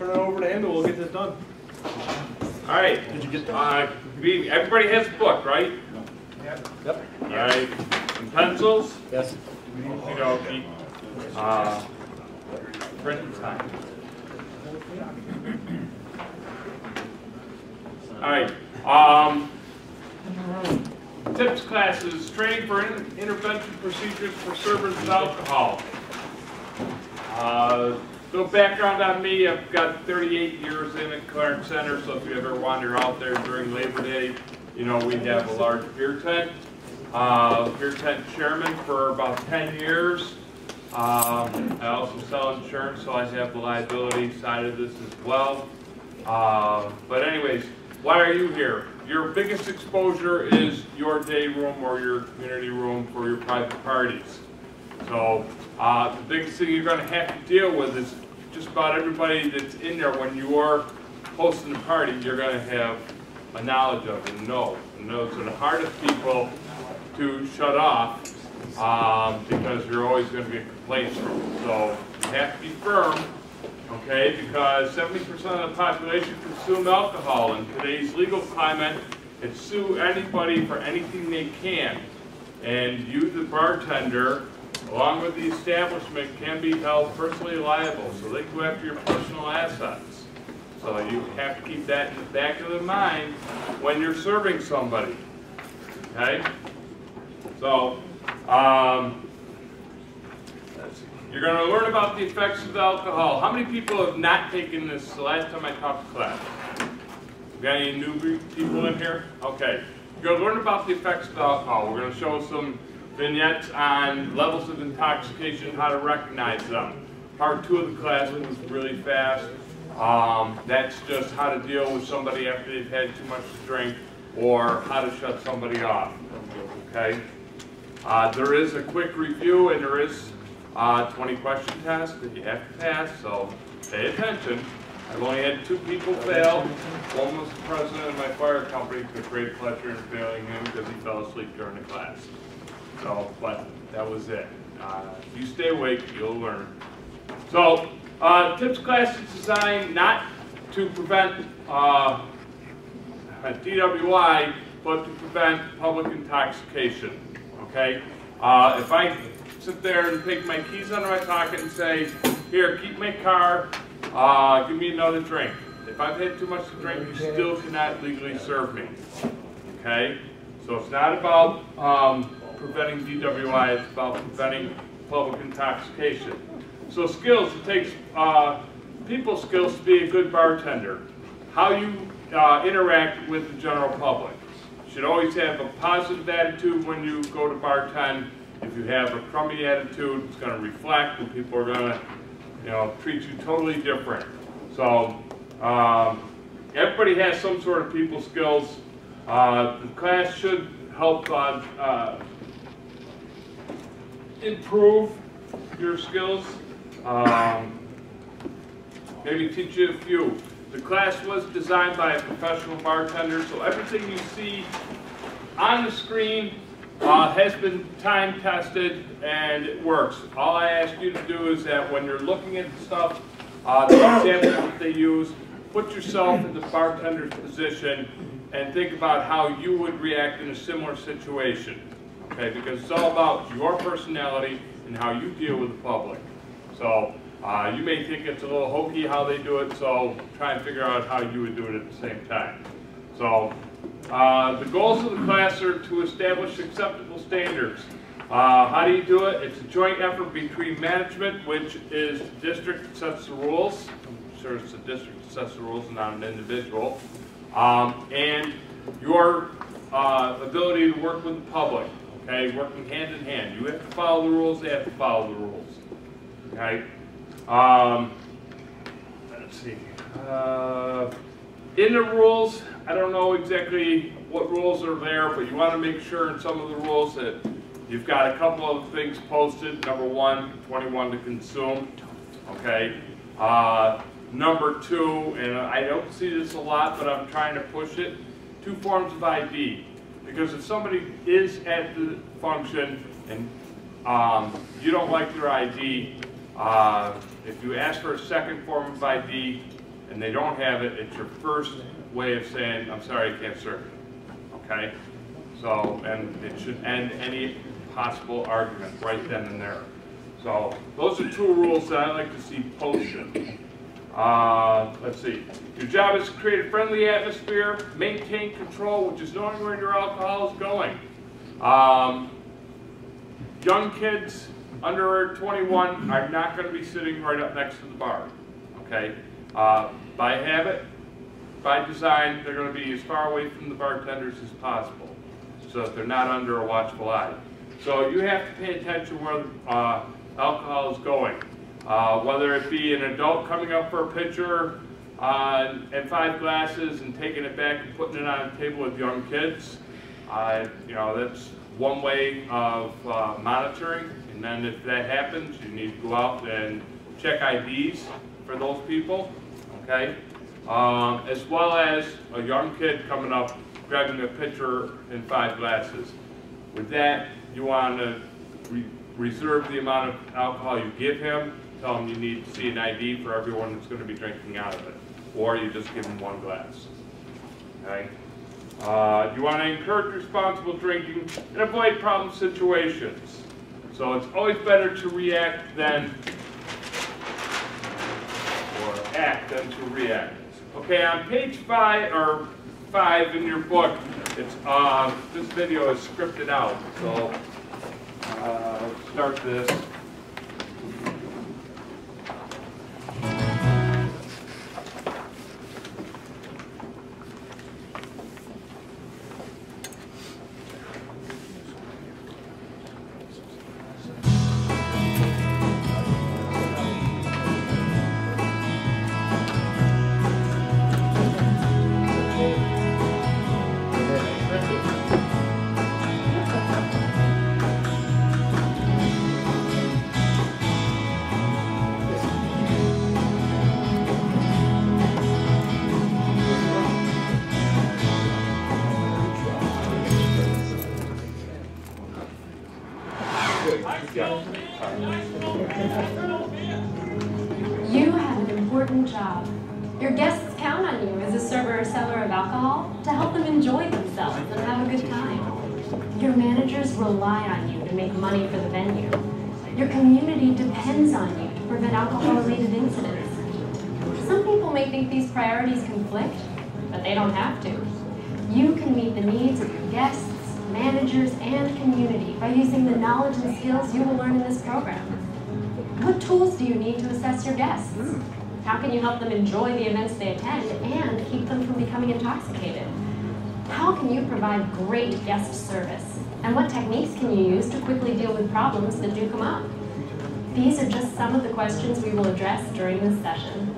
turn it over to him and we'll get this done. All right, Did you get that? uh, everybody has a book, right? Yep. Yep. All right, and pencils, Yes. you know, keep, uh, print and sign. All right, um, tips classes, training for in- intervention procedures for servers with alcohol. Uh, little background on me, I've got 38 years in at Clarence Center, so if you ever wander out there during Labor Day, you know, we have a large beer tent. Uh, beer tent chairman for about 10 years. Um, I also sell insurance, so I have the liability side of this as well. Uh, but anyways, why are you here? Your biggest exposure is your day room or your community room for your private parties. So, uh, the biggest thing you're gonna have to deal with is just about everybody that's in there when you're hosting a party, you're gonna have a knowledge of and know. And those are the hardest people to shut off, um, because you're always gonna get complaints from them. So, you have to be firm, okay, because seventy percent of the population consume alcohol. In today's legal climate, it's sue anybody for anything they can. And you, the bartender, along with the establishment, can be held personally liable, so they go after your personal assets. So you have to keep that in the back of the mind when you're serving somebody, okay? So, um, you're gonna learn about the effects of alcohol. How many people have not taken this the last time I taught class? Got any new people in here? Okay. You're gonna learn about the effects of alcohol. We're gonna show some vignettes on levels of intoxication, how to recognize them. Part two of the class was really fast. Um, that's just how to deal with somebody after they've had too much to drink or how to shut somebody off. Okay? Uh, there is a quick review and there is a 20 question test that you have to pass, so pay attention. I've only had two people fail. One was the president of my fire company, took great pleasure in failing him because he fell asleep during the class. So, but that was it. Uh, you stay awake, you'll learn. So, uh, tips class is designed not to prevent uh, DWI, but to prevent public intoxication. Okay? Uh, if I sit there and take my keys out of my pocket and say, "Here, keep my car. Uh, give me another drink." If I've had too much to drink, you still cannot legally serve me. Okay? So it's not about um, preventing DWI, it's about preventing public intoxication. So skills, it takes uh, people skills to be a good bartender. How you uh, interact with the general public. You should always have a positive attitude when you go to bartend. If you have a crummy attitude, it's going to reflect and people are going to you know, treat you totally different. So um, everybody has some sort of people skills. Uh, the class should help uh, uh, improve your skills. Um, maybe teach you a few. The class was designed by a professional bartender, so everything you see on the screen uh, has been time tested and it works. All I ask you to do is that when you're looking at the stuff, uh, the examples that they use, put yourself in the bartender's position and think about how you would react in a similar situation. Okay, because it's all about your personality and how you deal with the public. So uh, you may think it's a little hokey how they do it, so try and figure out how you would do it at the same time. So uh, the goals of the class are to establish acceptable standards. Uh, how do you do it? It's a joint effort between management, which is the district that sets the rules. I'm sure it's the district that sets the rules, and not an individual. Um, and your uh, ability to work with the public, okay, working hand in hand. You have to follow the rules, they have to follow the rules, okay? Um, let's see. Uh, in the rules, I don't know exactly what rules are there, but you want to make sure in some of the rules that you've got a couple of things posted. Number one, 21 to consume, okay? Uh, number two, and I don't see this a lot, but I'm trying to push it, two forms of ID. Because if somebody is at the function and um, you don't like their ID, uh, if you ask for a second form of ID, and they don't have it, it's your first way of saying, I'm sorry, I can't serve you, okay? So, and it should end any possible argument right then and there. So, those are two rules that I like to see posted. Uh, let's see. Your job is to create a friendly atmosphere, maintain control, which is knowing where your alcohol is going. Um, young kids under 21 are not going to be sitting right up next to the bar. Okay? Uh, by habit, by design, they're going to be as far away from the bartenders as possible so that they're not under a watchful eye. So you have to pay attention where uh, alcohol is going. Uh, whether it be an adult coming up for a pitcher uh, and five glasses and taking it back and putting it on a table with young kids, uh, you know, that's one way of uh, monitoring. And then if that happens, you need to go out and check IDs for those people, okay? Um, as well as a young kid coming up, grabbing a pitcher and five glasses. With that, you want to re reserve the amount of alcohol you give him. Tell them you need to see an ID for everyone that's going to be drinking out of it. Or you just give them one glass. Okay? Uh, you want to encourage responsible drinking and avoid problem situations. So it's always better to react than, or act than to react. Okay, on page five, or five in your book, it's, uh, this video is scripted out. So, uh, start this. You to prevent alcohol-related incidents. Some people may think these priorities conflict, but they don't have to. You can meet the needs of your guests, managers, and community by using the knowledge and skills you will learn in this program. What tools do you need to assess your guests? How can you help them enjoy the events they attend and keep them from becoming intoxicated? How can you provide great guest service? And what techniques can you use to quickly deal with problems that do come up? These are just some of the questions we will address during this session.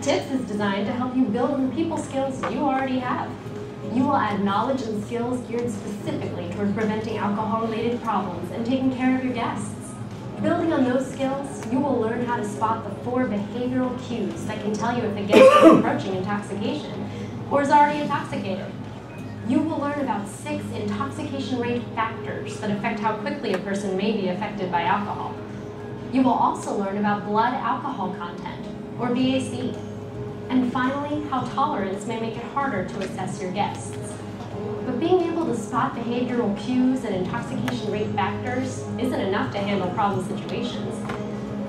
TIPS is designed to help you build on the people skills you already have. You will add knowledge and skills geared specifically toward preventing alcohol-related problems and taking care of your guests. Building on those skills, you will learn how to spot the four behavioral cues that can tell you if a guest is approaching intoxication or is already intoxicated. You will learn about six intoxication rate factors that affect how quickly a person may be affected by alcohol. You will also learn about blood alcohol content, or BAC. And finally, how tolerance may make it harder to assess your guests. But being able to spot behavioral cues and intoxication rate factors isn't enough to handle problem situations.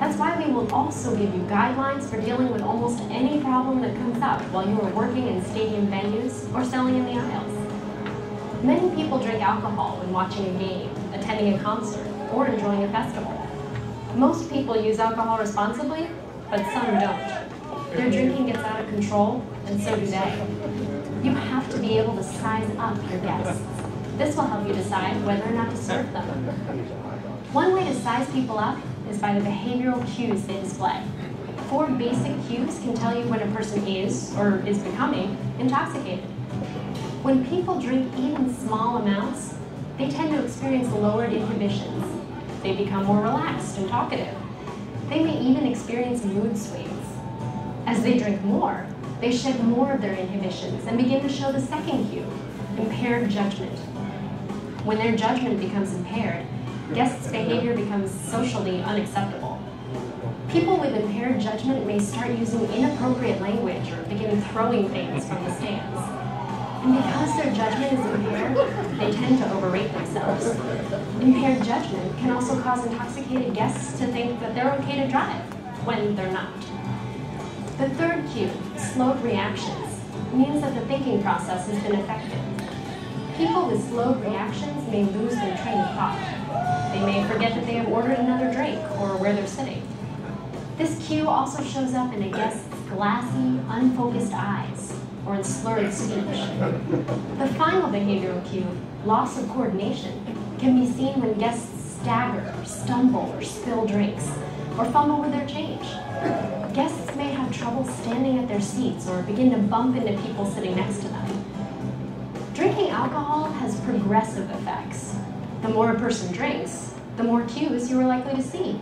That's why we will also give you guidelines for dealing with almost any problem that comes up while you are working in stadium venues or selling in the aisles. Many people drink alcohol when watching a game, attending a concert, or enjoying a festival. Most people use alcohol responsibly, but some don't. Their drinking gets out of control, and so do they. You have to be able to size up your guests. This will help you decide whether or not to serve them. One way to size people up is by the behavioral cues they display. Four basic cues can tell you when a person is, or is becoming, intoxicated. When people drink even small amounts, they tend to experience lowered inhibitions. They become more relaxed and talkative. They may even experience mood swings. As they drink more, they shed more of their inhibitions and begin to show the second cue, impaired judgment. When their judgment becomes impaired, guests' behavior becomes socially unacceptable. People with impaired judgment may start using inappropriate language or begin throwing things from the stands. And because their judgment is impaired, they tend to overrate themselves. Impaired judgment can also cause intoxicated guests to think that they're okay to drive when they're not. The third cue, slowed reactions, means that the thinking process has been affected. People with slowed reactions may lose their train of thought. They may forget that they have ordered another drink or where they're sitting. This cue also shows up in a guest's glassy, unfocused eyes or in slurred speech. The final behavioral cue, loss of coordination, can be seen when guests stagger, or stumble, or spill drinks, or fumble with their change. Guests may have trouble standing at their seats or begin to bump into people sitting next to them. Drinking alcohol has progressive effects. The more a person drinks, the more cues you are likely to see.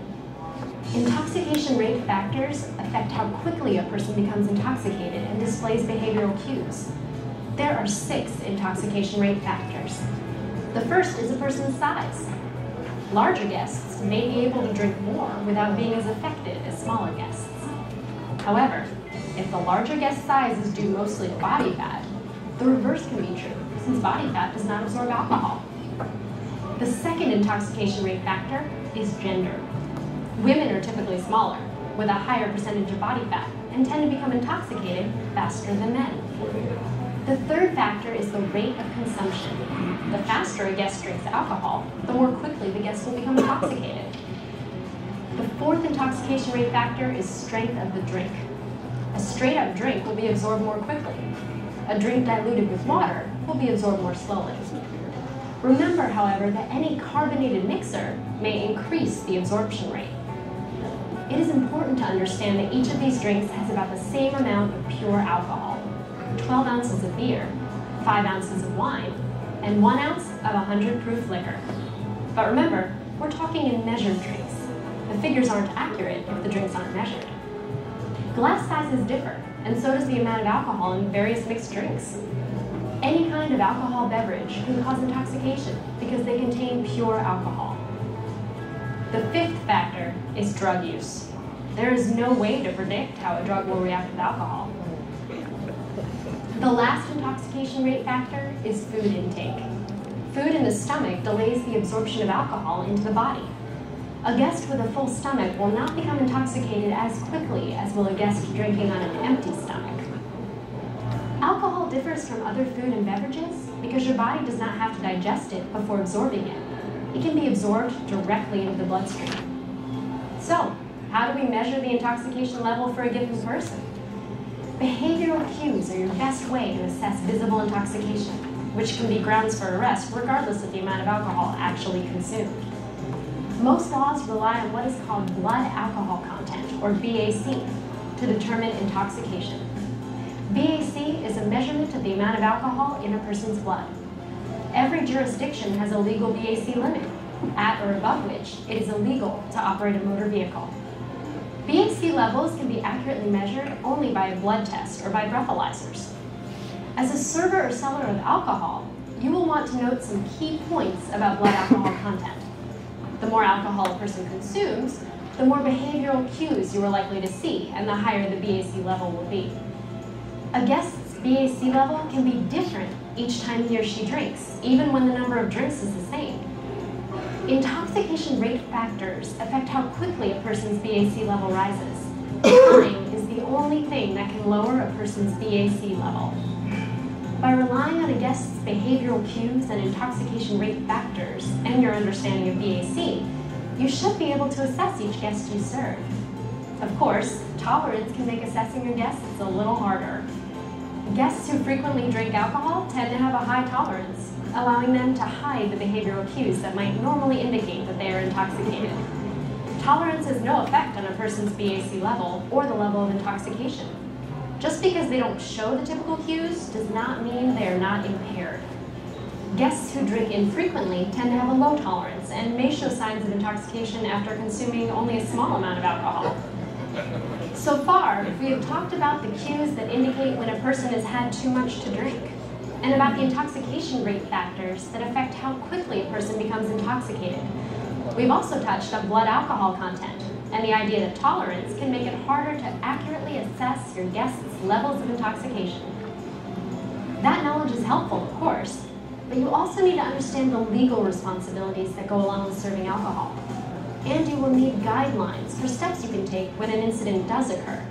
Intoxication rate factors affect how quickly a person becomes intoxicated and displays behavioral cues. There are six intoxication rate factors. The first is a person's size. Larger guests may be able to drink more without being as affected as smaller guests. However, if the larger guest size is due mostly to body fat, the reverse can be true, since body fat does not absorb alcohol. The second intoxication rate factor is gender. Women are typically smaller, with a higher percentage of body fat, and tend to become intoxicated faster than men. The third factor is the rate of consumption. The faster a guest drinks alcohol, the more quickly the guest will become intoxicated. The fourth intoxication rate factor is strength of the drink. A straight up drink will be absorbed more quickly. A drink diluted with water will be absorbed more slowly. Remember, however, that any carbonated mixer may increase the absorption rate. It is important to understand that each of these drinks has about the same amount of pure alcohol. 12 ounces of beer, 5 ounces of wine, and 1 ounce of 100 proof liquor. But remember, we're talking in measured drinks. The figures aren't accurate if the drinks aren't measured. Glass sizes differ, and so does the amount of alcohol in various mixed drinks. Any kind of alcohol beverage can cause intoxication because they contain pure alcohol. The fifth factor is drug use. There is no way to predict how a drug will react with alcohol. The last intoxication rate factor is food intake. Food in the stomach delays the absorption of alcohol into the body. A guest with a full stomach will not become intoxicated as quickly as will a guest drinking on an empty stomach. Alcohol differs from other food and beverages because your body does not have to digest it before absorbing it. It can be absorbed directly into the bloodstream. So, how do we measure the intoxication level for a given person? Behavioral cues are your best way to assess visible intoxication, which can be grounds for arrest regardless of the amount of alcohol actually consumed. Most laws rely on what is called blood alcohol content, or BAC, to determine intoxication. BAC is a measurement of the amount of alcohol in a person's blood. Every jurisdiction has a legal BAC limit, at or above which it is illegal to operate a motor vehicle. BAC levels can be accurately measured only by a blood test or by breathalyzers. As a server or seller of alcohol, you will want to note some key points about blood alcohol content. The more alcohol a person consumes, the more behavioral cues you are likely to see, and the higher the BAC level will be. A guest's BAC level can be different each time he or she drinks, even when the number of drinks is the same. Intoxication rate factors affect how quickly a person's BAC level rises. Time is the only thing that can lower a person's BAC level. By relying on a guest's behavioral cues and intoxication rate factors and your understanding of BAC, you should be able to assess each guest you serve. Of course, tolerance can make assessing your guests a little harder. Guests who frequently drink alcohol tend to have a high tolerance, allowing them to hide the behavioral cues that might normally indicate that they are intoxicated. Tolerance has no effect on a person's BAC level or the level of intoxication. Just because they don't show the typical cues does not mean they are not impaired. Guests who drink infrequently tend to have a low tolerance and may show signs of intoxication after consuming only a small amount of alcohol. So far, we have talked about the cues that indicate when a person has had too much to drink, and about the intoxication rate factors that affect how quickly a person becomes intoxicated. We've also touched on blood alcohol content, and the idea that tolerance can make it harder to accurately assess your guests' levels of intoxication. That knowledge is helpful, of course, but you also need to understand the legal responsibilities that go along with serving alcohol. And you will need guidelines for steps you can take when an incident does occur.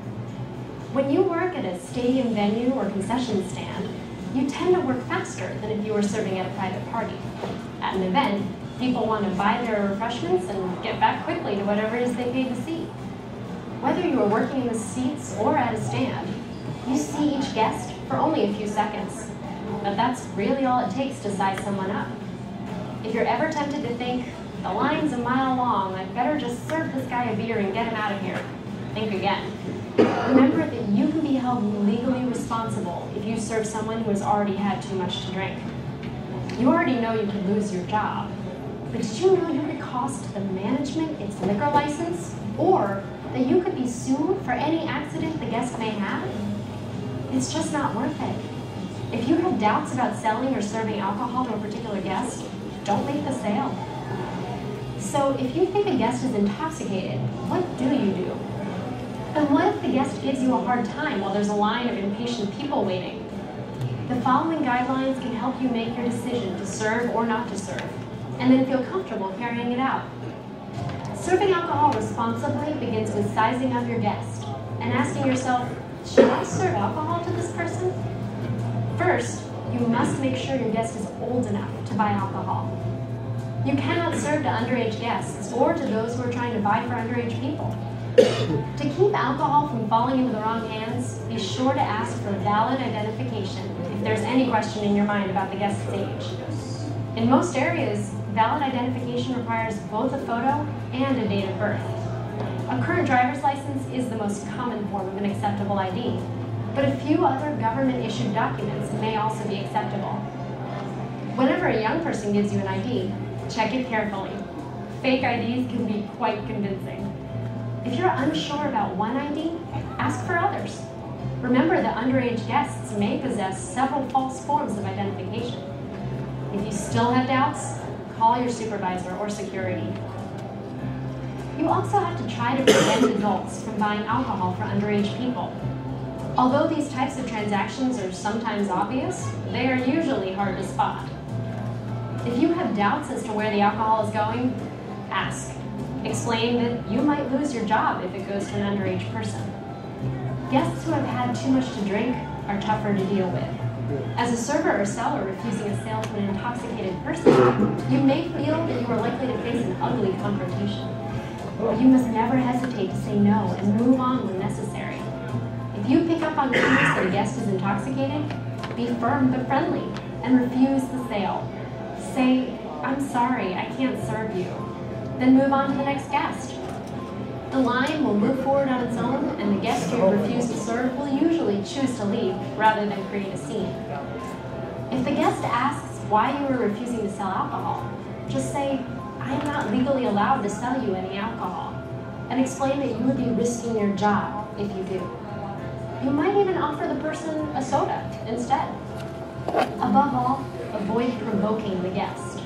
When you work at a stadium venue or concession stand, you tend to work faster than if you were serving at a private party. At an event, people want to buy their refreshments and get back quickly to whatever it is they paid to see. Whether you are working in the seats or at a stand, you see each guest for only a few seconds. But that's really all it takes to size someone up. If you're ever tempted to think, the line's a mile long, I'd better just serve this guy a beer and get him out of here, think again. Remember that you can be held legally responsible if you serve someone who has already had too much to drink. You already know you could lose your job, but did you know you could cost the management its liquor license? Or that you could be sued for any accident the guest may have? It's just not worth it. If you have doubts about selling or serving alcohol to a particular guest, don't make the sale. So if you think a guest is intoxicated, what do you do? And what if the guest gives you a hard time while there's a line of impatient people waiting? The following guidelines can help you make your decision to serve or not to serve, and then feel comfortable carrying it out. Serving alcohol responsibly begins with sizing up your guest and asking yourself, should I serve alcohol to this person? First, you must make sure your guest is old enough to buy alcohol. You cannot serve to underage guests or to those who are trying to buy for underage people. to keep alcohol from falling into the wrong hands, be sure to ask for valid identification if there's any question in your mind about the guest's age. In most areas, valid identification requires both a photo and a date of birth. A current driver's license is the most common form of an acceptable ID, but a few other government-issued documents may also be acceptable. Whenever a young person gives you an ID, check it carefully. Fake IDs can be quite convincing. If you're unsure about one ID, ask for others. Remember that underage guests may possess several false forms of identification. If you still have doubts, call your supervisor or security. You also have to try to prevent adults from buying alcohol for underage people. Although these types of transactions are sometimes obvious, they are usually hard to spot. If you have doubts as to where the alcohol is going, ask. Explain that you might lose your job if it goes to an underage person. Guests who have had too much to drink are tougher to deal with. As a server or seller refusing a sale to an intoxicated person, you may feel that you are likely to face an ugly confrontation. But you must never hesitate to say no and move on when necessary. If you pick up on clues that a guest is intoxicated, be firm but friendly and refuse the sale. Say, I'm sorry, I can't serve you then move on to the next guest. The line will move forward on its own, and the guest you refuse to serve will usually choose to leave rather than create a scene. If the guest asks why you are refusing to sell alcohol, just say, I am not legally allowed to sell you any alcohol, and explain that you would be risking your job if you do. You might even offer the person a soda instead. Above all, avoid provoking the guest.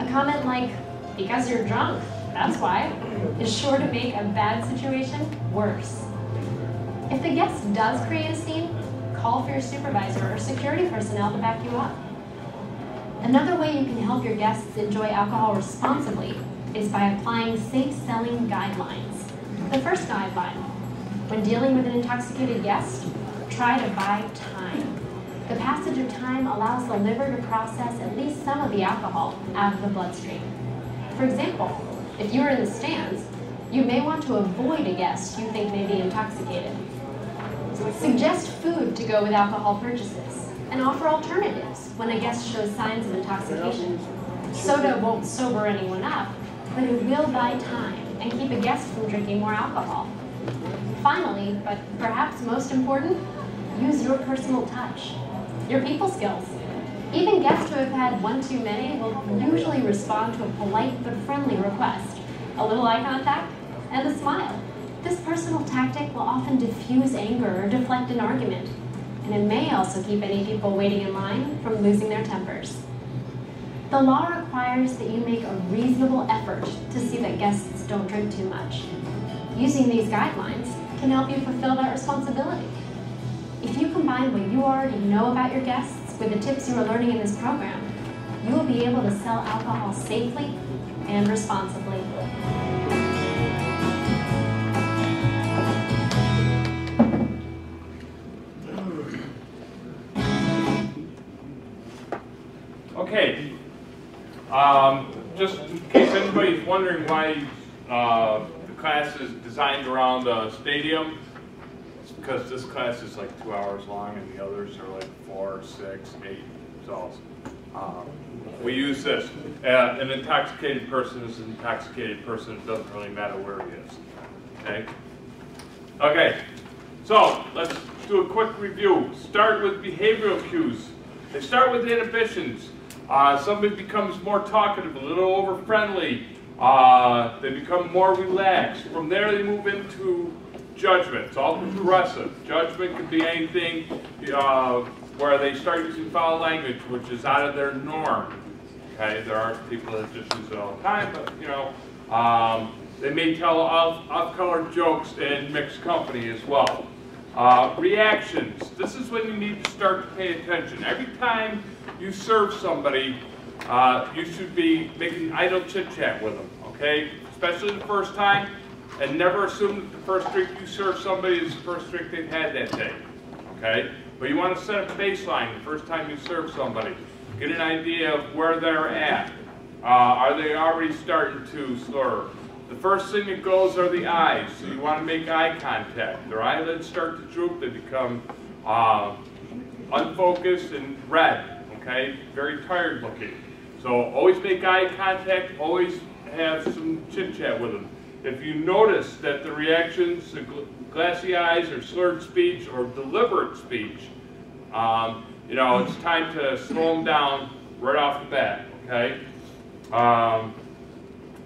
A comment like, because you're drunk, that's why, is sure to make a bad situation worse. If the guest does create a scene, call for your supervisor or security personnel to back you up. Another way you can help your guests enjoy alcohol responsibly is by applying safe selling guidelines. The first guideline, when dealing with an intoxicated guest, try to buy time. The passage of time allows the liver to process at least some of the alcohol out of the bloodstream. For example, if you are in the stands, you may want to avoid a guest you think may be intoxicated. Suggest food to go with alcohol purchases, and offer alternatives when a guest shows signs of intoxication. Soda won't sober anyone up, but it will buy time and keep a guest from drinking more alcohol. Finally, but perhaps most important, use your personal touch, your people skills. Even guests who have had one too many will usually respond to a polite but friendly request, a little eye contact, and a smile. This personal tactic will often diffuse anger or deflect an argument, and it may also keep any people waiting in line from losing their tempers. The law requires that you make a reasonable effort to see that guests don't drink too much. Using these guidelines can help you fulfill that responsibility. If you combine what you already know about your guests with the tips you are learning in this program, you will be able to sell alcohol safely and responsibly. Okay. Um, just in case anybody's wondering why uh, the class is designed around a stadium, because this class is like two hours long and the others are like four, six, eight. So um, we use this. Uh, an intoxicated person is an intoxicated person. It doesn't really matter where he is. Okay. Okay. So let's do a quick review. Start with behavioral cues. They start with inhibitions. Uh, somebody becomes more talkative, a little over friendly. Uh, they become more relaxed. From there, they move into judgment. It's all progressive. Judgment could be anything uh, where they start using foul language, which is out of their norm. Okay, there are people that just use it all the time, but you know, um, they may tell off, off-color jokes in mixed company as well. Uh, reactions. This is when you need to start to pay attention. Every time you serve somebody, uh, you should be making idle chit-chat with them, okay? Especially the first time, and never assume that the first drink you serve somebody is the first drink they've had that day, okay? But you want to set a baseline the first time you serve somebody. Get an idea of where they're at. Uh, are they already starting to slur? The first thing that goes are the eyes, so you want to make eye contact. Their eyelids start to droop, they become uh, unfocused and red, okay? Very tired looking. So always make eye contact, always have some chit chat with them. If you notice that the reactions to glassy eyes or slurred speech or deliberate speech, um, you know, it's time to slow them down right off the bat, okay? Um,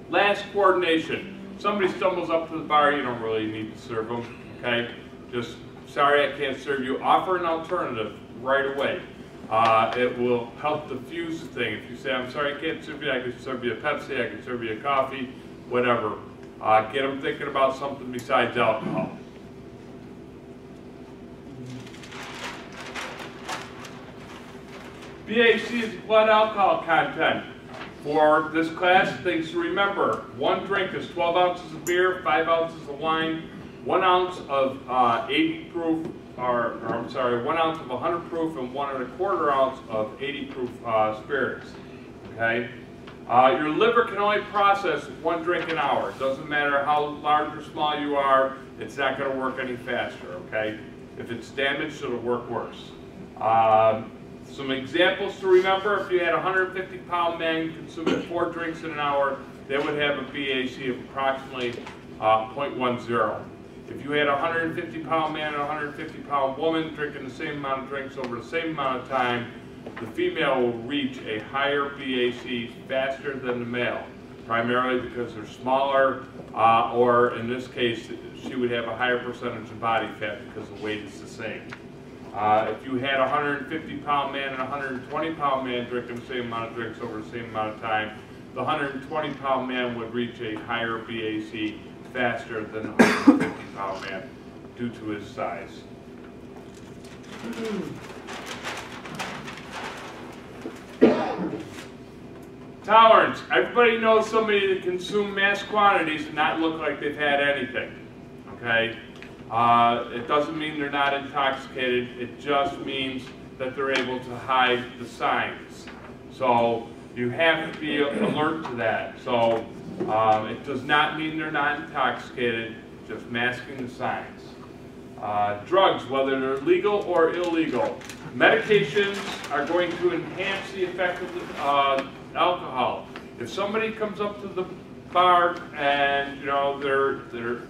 last, coordination. Somebody stumbles up to the bar, you don't really need to serve them, okay? Just, sorry I can't serve you. Offer an alternative right away. Uh, it will help diffuse the thing. If you say, I'm sorry, I can't serve you, I can serve you a Pepsi, I can serve you a coffee, whatever. Uh, get them thinking about something besides alcohol. BAC is blood alcohol content. For this class, things to remember. One drink is 12 ounces of beer, 5 ounces of wine, 1 ounce of uh, 80 proof, or, or, I'm sorry, 1 ounce of 100 proof and 1 and a quarter ounce of 80 proof uh, spirits. Okay? Uh, your liver can only process one drink an hour. It doesn't matter how large or small you are, it's not going to work any faster, okay? If it's damaged, it'll work worse. Um, some examples to remember, if you had a 150 pound man consuming four drinks in an hour, they would have a BAC of approximately uh, 0.10. If you had a 150 pound man and a 150 pound woman drinking the same amount of drinks over the same amount of time, the female will reach a higher BAC faster than the male, primarily because they're smaller, uh, or in this case, she would have a higher percentage of body fat because the weight is the same. Uh, if you had a 150 pound man and a 120 pound man drinking the same amount of drinks over the same amount of time, the 120 pound man would reach a higher BAC faster than the 150 pound man due to his size. Tolerance. Everybody knows somebody that consume mass quantities and not look like they've had anything. Okay? Uh, it doesn't mean they're not intoxicated. It just means that they're able to hide the signs. So you have to be alert to that. So um, it does not mean they're not intoxicated, just masking the signs. Uh, drugs, whether they're legal or illegal. Medications are going to enhance the effect of the, uh, alcohol. If somebody comes up to the bar and you know they're they're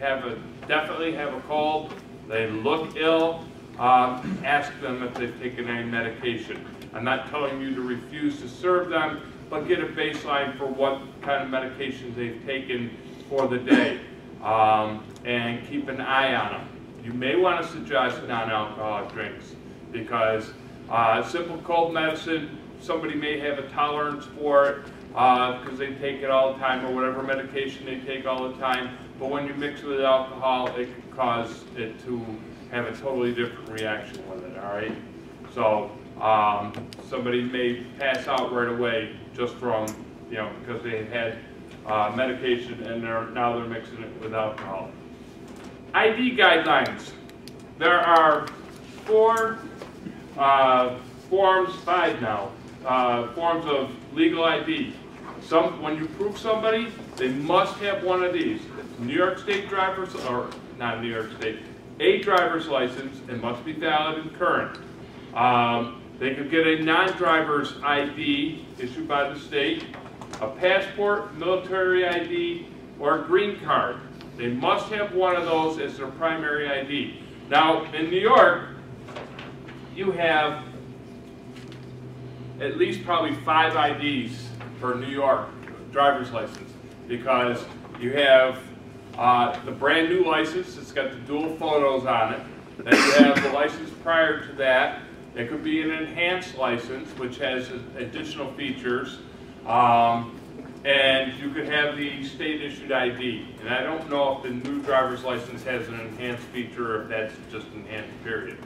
have a definitely have a cold, they look ill, um, ask them if they've taken any medication. I'm not telling you to refuse to serve them, but get a baseline for what kind of medications they've taken for the day, um, and keep an eye on them. You may want to suggest non-alcoholic drinks because uh, simple cold medicine, somebody may have a tolerance for it because uh, they take it all the time or whatever medication they take all the time. but when you mix it with alcohol, it can cause it to have a totally different reaction with it, all right? So, um, somebody may pass out right away just from, you know, because they had, uh, medication and they're, now they're mixing it with alcohol. ID guidelines. There are four, uh, forms, five now, uh, forms of legal ID. Some, when you prove somebody, they must have one of these. New York State driver's, or not New York State, a driver's license, and must be valid and current. Um, they could get a non-driver's ID issued by the state, a passport, military ID, or a green card. They must have one of those as their primary ID. Now, in New York, you have at least probably five IDs for New York driver's license because you have uh, the brand new license, it's got the dual photos on it. Then you have the license prior to that. It could be an enhanced license, which has additional features. Um, and you could have the state issued ID. And I don't know if the new driver's license has an enhanced feature or if that's just enhanced period.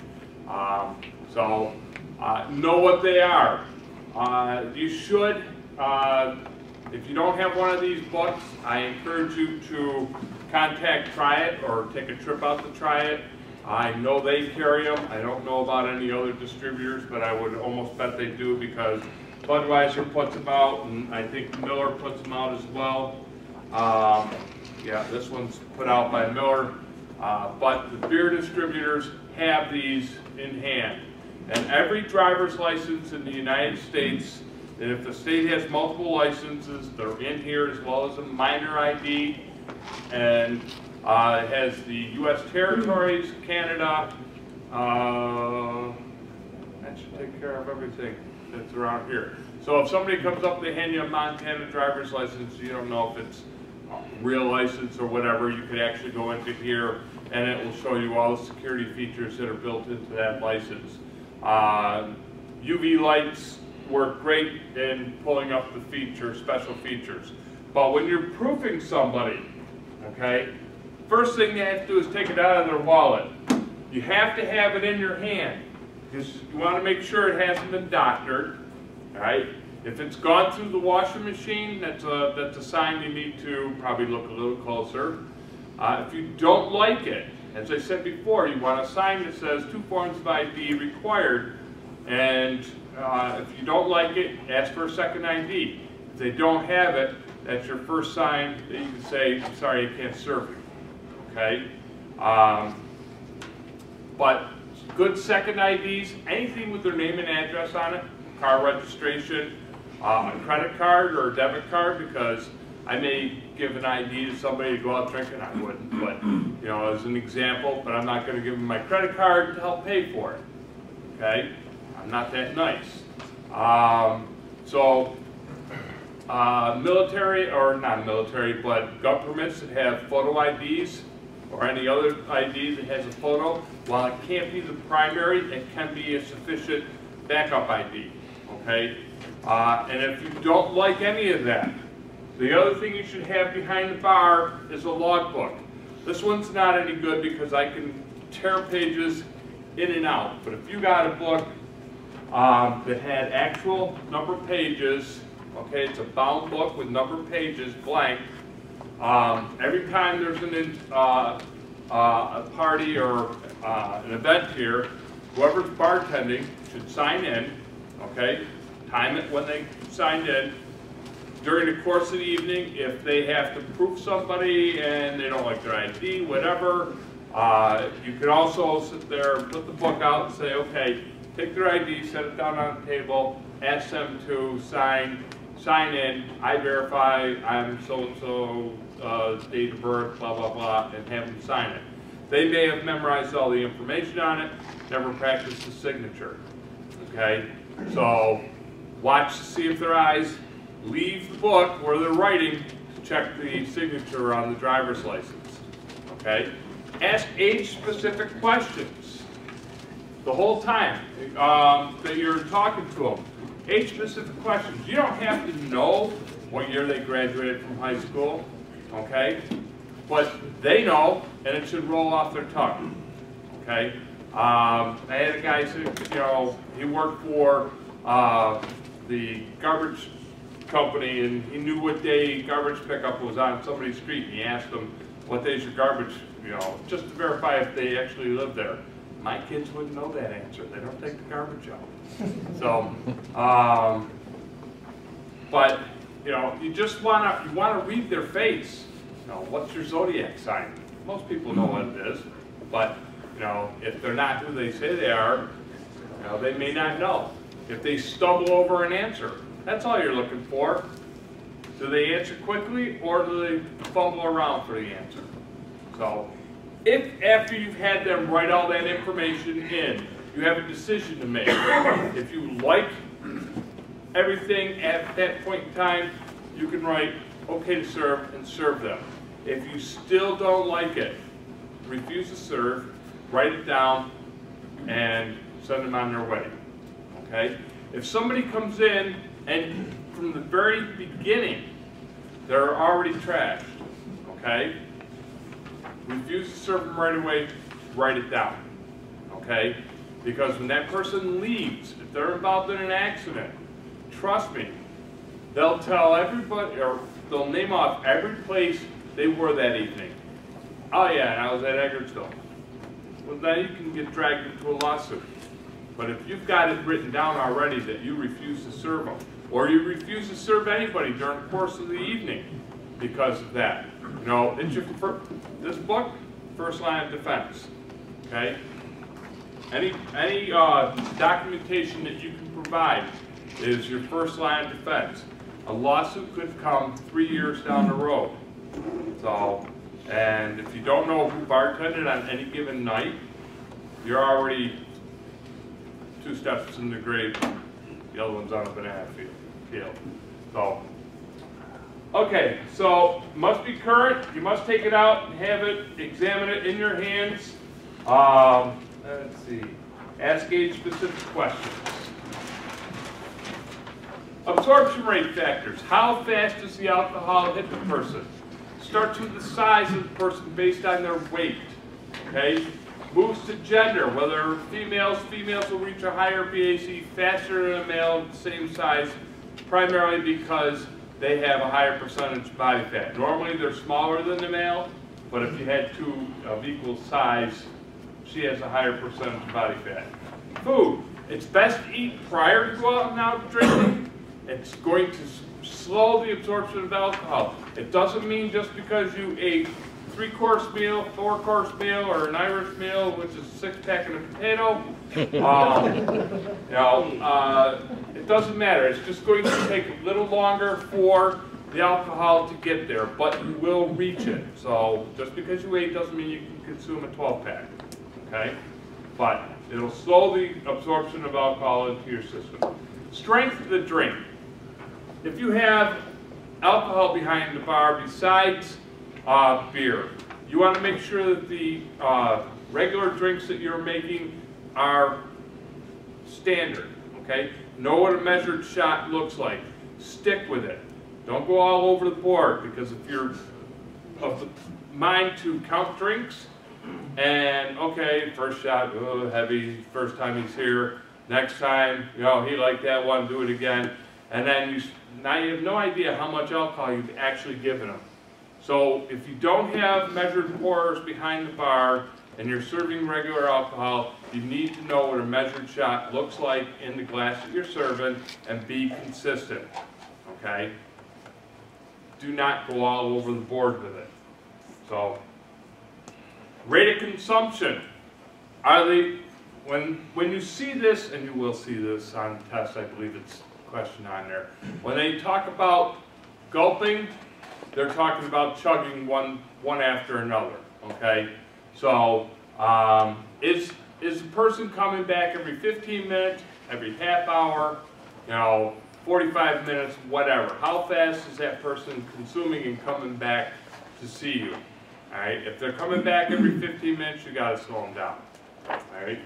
Um, so uh, know what they are. Uh, you should, uh, if you don't have one of these books, I encourage you to contact It or take a trip out to Try It. I know they carry them. I don't know about any other distributors, but I would almost bet they do because Budweiser puts them out, and I think Miller puts them out as well. Um, yeah, this one's put out by Miller. Uh, but the beer distributors have these in hand. And every driver's license in the United States, and if the state has multiple licenses, they're in here as well as a minor ID. And uh, has the U.S. territories, Canada, uh, that should take care of everything that's around here. So if somebody comes up, they hand you a Montana driver's license, you don't know if it's a real license or whatever, you could actually go into here and it will show you all the security features that are built into that license. Uh, UV lights work great in pulling up the feature, special features. But when you're proofing somebody, okay, first thing you have to do is take it out of their wallet. You have to have it in your hand because you want to make sure it hasn't been doctored, right? If it's gone through the washing machine, that's a, that's a sign you need to probably look a little closer. Uh, if you don't like it, as I said before, you want a sign that says two forms of ID required, and uh, if you don't like it, ask for a second ID. If they don't have it, that's your first sign that you can say, I'm sorry, I can't serve you, okay? Um, but good second IDs, anything with their name and address on it, car registration, uh, a credit card or a debit card, because I may give an ID to somebody to go out drinking, I wouldn't, but, you know, as an example, but I'm not gonna give them my credit card to help pay for it, okay? I'm not that nice. Um, so, uh, military, or not military, but permits that have photo IDs, or any other ID that has a photo, while it can't be the primary, it can be a sufficient backup ID, okay? Uh, and if you don't like any of that, the other thing you should have behind the bar is a logbook. This one's not any good because I can tear pages in and out. But if you got a book um, that had actual number of pages, okay, it's a bound book with number of pages, blank. Um, every time there's an, uh, uh, a party or uh, an event here, whoever's bartending should sign in, okay? Time it when they signed in, during the course of the evening, if they have to proof somebody and they don't like their ID, whatever, uh, you could also sit there, put the book out and say, okay, take their ID, set it down on the table, ask them to sign, sign in, I verify I'm so-and-so, uh, date of birth, blah, blah, blah, and have them sign it. They may have memorized all the information on it, never practiced the signature, okay? So watch to see if their eyes leave the book where they're writing to check the signature on the driver's license. Okay? Ask age-specific questions the whole time um, that you're talking to them. Age-specific questions. You don't have to know what year they graduated from high school. Okay? but they know, and it should roll off their tongue, okay? Um, I had a guy, say, you know, he worked for, uh, the garbage company, and he knew what day garbage pickup was on somebody's street, and he asked them, what day's your garbage, you know, just to verify if they actually live there. My kids wouldn't know that answer, they don't take the garbage out. So, um, but, you know, you just wanna, you wanna read their face. You know, what's your zodiac sign? Most people know what it is, but, you know, if they're not who they say they are, you know, they may not know. If they stumble over an answer, that's all you're looking for. Do they answer quickly or do they fumble around for the answer? So, if after you've had them write all that information in, you have a decision to make. If you like everything at that point in time, you can write okay to serve and serve them. If you still don't like it, refuse to serve, write it down, and send them on their way. Okay? If somebody comes in and from the very beginning, they're already trashed, okay? Refuse to serve them right away, write it down, okay? Because when that person leaves, if they're involved in an accident, trust me, they'll tell everybody, or they'll name off every place they were that evening. Oh yeah, I was at Eggertsville. Well, then you can get dragged into a lawsuit. But if you've got it written down already that you refuse to serve them, or you refuse to serve anybody during the course of the evening because of that, you know, it's your, fir- this book, first line of defense, okay? Any, any uh, documentation that you can provide is your first line of defense. A lawsuit could come three years down the road. So, and if you don't know who bartended on any given night, you're already two steps in the grave. The other one's on a banana field, So, okay, so must be current. You must take it out and have it, examine it in your hands. Um, let's see. Ask age specific questions. Absorption rate factors. How fast does the alcohol hit the person? Starts with the size of the person based on their weight. Okay? Moves to gender, whether females, females will reach a higher BAC faster than a male the same size, primarily because they have a higher percentage body fat. Normally they're smaller than the male, but if you had two of equal size, she has a higher percentage body fat. Food. It's best to eat prior to go out and out drinking. It's going to slow the absorption of alcohol. It doesn't mean just because you ate three-course meal, four-course meal, or an Irish meal, which is a six-pack and a potato. Um, you know, uh, it doesn't matter. It's just going to take a little longer for the alcohol to get there, but you will reach it. So just because you ate doesn't mean you can consume a 12-pack, okay? But it'll slow the absorption of alcohol into your system. Strength of the drink. If you have alcohol behind the bar besides uh, beer, you want to make sure that the uh, regular drinks that you're making are standard, okay? Know what a measured shot looks like. Stick with it. Don't go all over the board because if you're of the mind to count drinks and okay, first shot, oh, heavy, first time he's here. Next time, you know, he liked that one, do it again. And then you, now you have no idea how much alcohol you've actually given him. So if you don't have measured pours behind the bar and you're serving regular alcohol, you need to know what a measured shot looks like in the glass that you're serving and be consistent, okay? Do not go all over the board with it. So, rate of consumption. Are they, when, when you see this, and you will see this on test, I believe it's question on there. When they talk about gulping, they're talking about chugging one, one after another, okay? So, um, is, is the person coming back every 15 minutes, every half hour, you know, 45 minutes, whatever? How fast is that person consuming and coming back to see you? All right, if they're coming back every 15 minutes, you gotta slow them down. All right.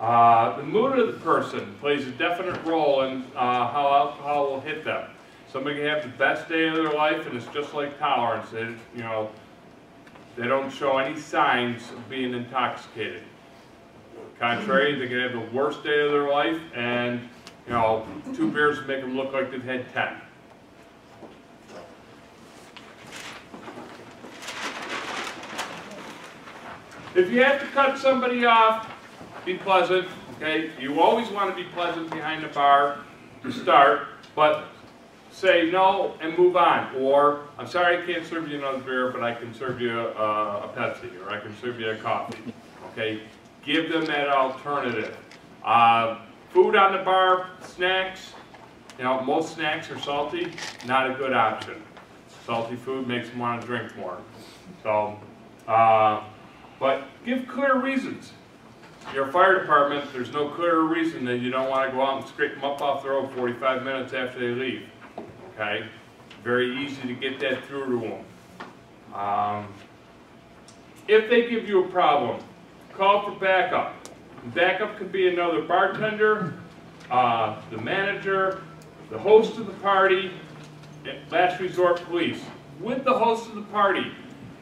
Uh, the mood of the person plays a definite role in uh, how alcohol will hit them. Somebody can have the best day of their life, and it's just like tolerance. They, you know, they don't show any signs of being intoxicated. Contrary, they can have the worst day of their life, and, you know, two beers make them look like they've had ten. If you have to cut somebody off, be pleasant, okay? You always want to be pleasant behind the bar to start, but say no and move on. Or, I'm sorry I can't serve you another beer, but I can serve you a, a Pepsi, or I can serve you a coffee, okay? Give them that alternative. Uh, food on the bar, snacks, you know, most snacks are salty, not a good option. Salty food makes them want to drink more. So, uh, but give clear reasons. Your fire department, there's no clearer reason that you don't want to go out and scrape them up off the road 45 minutes after they leave. Okay? Very easy to get that through to them. Um, if they give you a problem, call for backup. Backup could be another bartender, uh, the manager, the host of the party, last resort police. With the host of the party,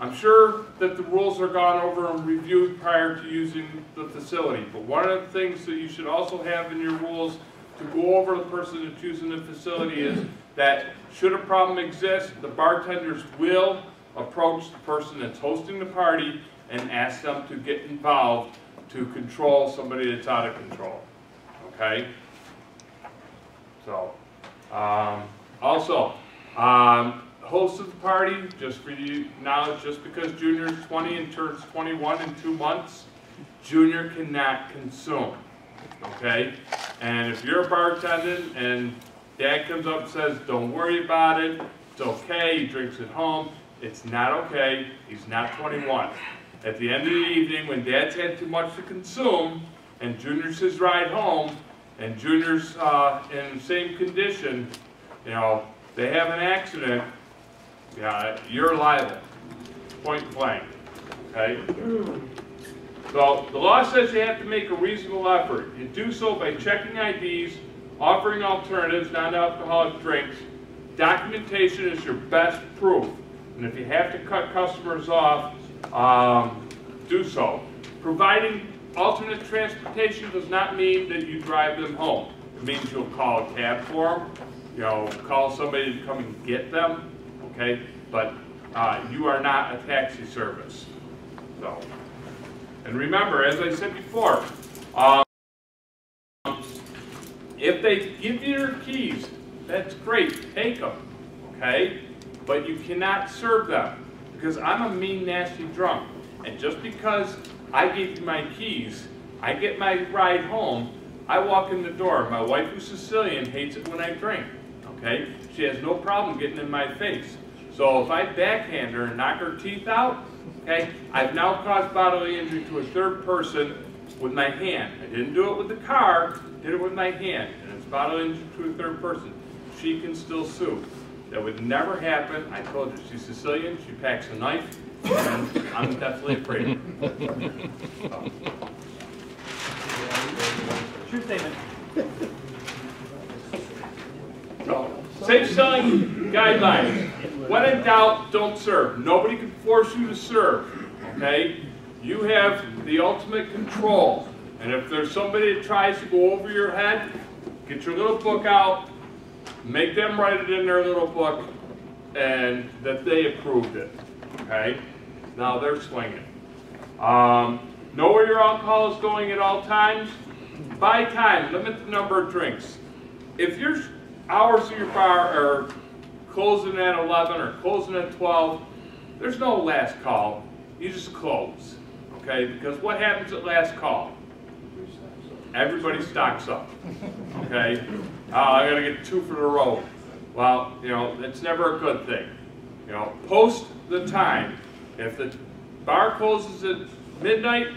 I'm sure that the rules are gone over and reviewed prior to using the facility, but one of the things that you should also have in your rules to go over the person that's using the facility is that should a problem exist, the bartenders will approach the person that's hosting the party and ask them to get involved to control somebody that's out of control, okay? So, um, also, um, host of the party, just for you knowledge, just because Junior's 20 and turns 21 in two months, Junior cannot consume, okay? And if you're a bartender and dad comes up and says, don't worry about it, it's okay, he drinks at home, it's not okay, he's not 21. At the end of the evening, when dad's had too much to consume, and Junior's his ride home, and Junior's uh, in the same condition, you know, they have an accident, yeah, you're liable, point blank, okay? So the law says you have to make a reasonable effort. You do so by checking IDs, offering alternatives, non-alcoholic drinks. Documentation is your best proof. And if you have to cut customers off, um, do so. Providing alternate transportation does not mean that you drive them home. It means you'll call a cab for them, you know, call somebody to come and get them, okay? But uh, you are not a taxi service. So, and remember, as I said before, um, if they give you your keys, that's great, take them, okay? But you cannot serve them because I'm a mean, nasty drunk. And just because I gave you my keys, I get my ride home, I walk in the door. My wife, who's Sicilian, hates it when I drink, okay? She has no problem getting in my face. So if I backhand her and knock her teeth out, okay, I've now caused bodily injury to a third person with my hand. I didn't do it with the car, did it with my hand, and it's bodily injury to a third person. She can still sue. That would never happen. I told you, she's Sicilian, she packs a knife, and I'm definitely afraid. So, True statement. so, Safe selling guidelines. When in doubt, don't serve. Nobody can force you to serve, okay? You have the ultimate control. And if there's somebody that tries to go over your head, get your little book out, make them write it in their little book, and that they approved it, okay? Now they're swinging. Um, know where your alcohol is going at all times. Buy time, limit the number of drinks. If your hours of your bar are closing at 11 or closing at 12, there's no last call. You just close, okay? Because what happens at last call? Everybody stocks up, okay? Uh, I gotta get two for the road. Well, you know, it's never a good thing. You know, post the time. If the bar closes at midnight,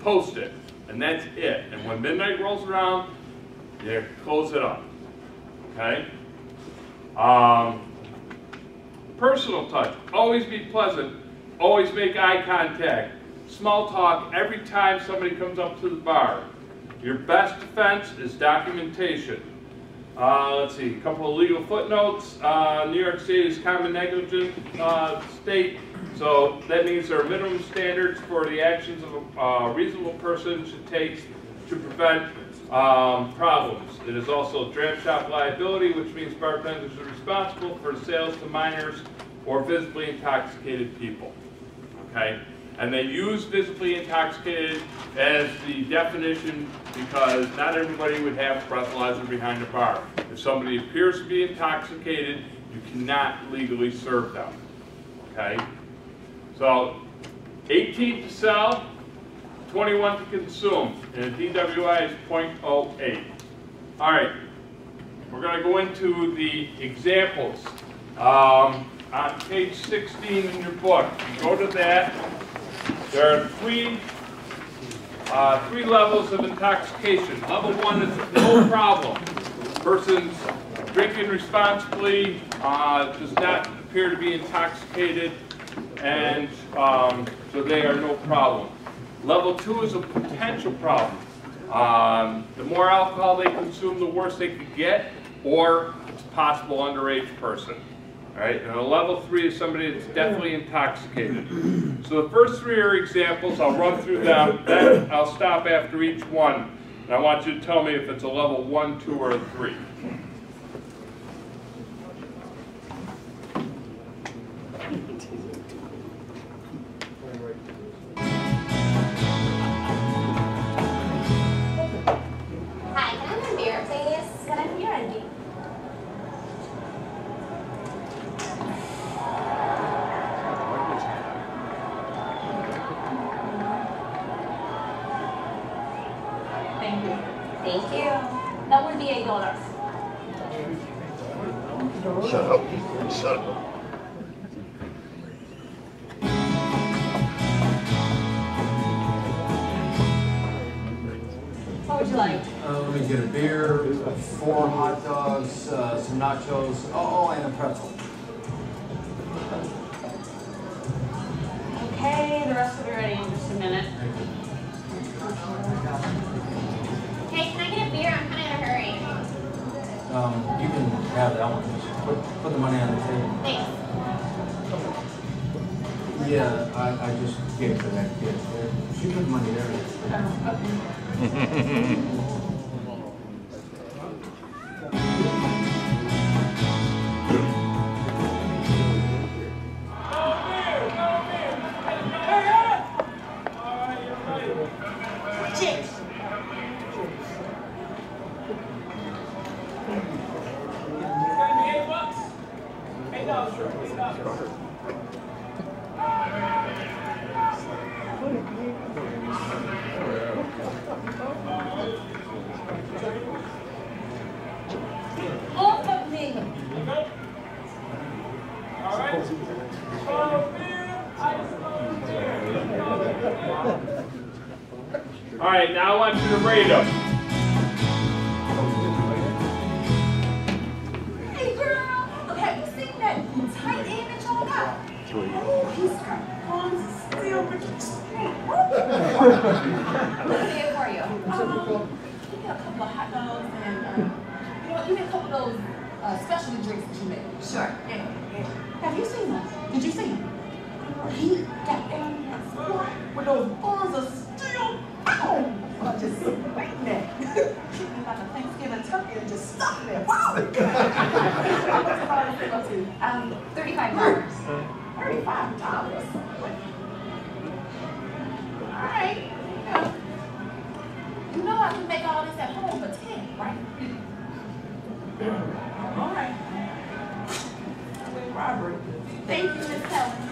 post it, and that's it. And when midnight rolls around, you close it up, okay? Um, personal touch, always be pleasant, always make eye contact. Small talk every time somebody comes up to the bar. Your best defense is documentation. Uh, let's see, a couple of legal footnotes. Uh, New York State is common negligent uh, state. So that means there are minimum standards for the actions of a reasonable person should take to prevent um, problems. It is also dram shop liability, which means bartenders are responsible for sales to minors or visibly intoxicated people. Okay? And they use physically intoxicated as the definition because not everybody would have breathalyzer behind the bar. If somebody appears to be intoxicated, you cannot legally serve them. Okay? So 18 to sell, 21 to consume, and a DWI is .08. All right, we're going to go into the examples. Um, on page 16 in your book, go to that. There are three, uh, three levels of intoxication. Level one is no problem. Person's drinking responsibly, uh, does not appear to be intoxicated, and um, so they are no problem. Level two is a potential problem. Um, the more alcohol they consume, the worse they could get, or it's a possible underage person. All right, and a level three is somebody that's definitely intoxicated. So the first three are examples. I'll run through them. Then I'll stop after each one. And I want you to tell me if it's a level one, two, or a three. Want you to. Hey girl, look, have you seen that tight end that y'all got? Oh, he's got arms still rich. What can I get for you? Um, give me a couple of hot dogs and, uh, you know, give me a couple of those, uh, specialty drinks that you make. Sure. Yeah, yeah. Have you seen them? Did you see him? He got down that squat with those arms of stuck there. Wow! What's the up to? Um, thirty-five dollars. Thirty-five dollars. All right. Yeah. You know I can make all this at home for ten, right? All right. With Robert. Thank you, Miss Helen.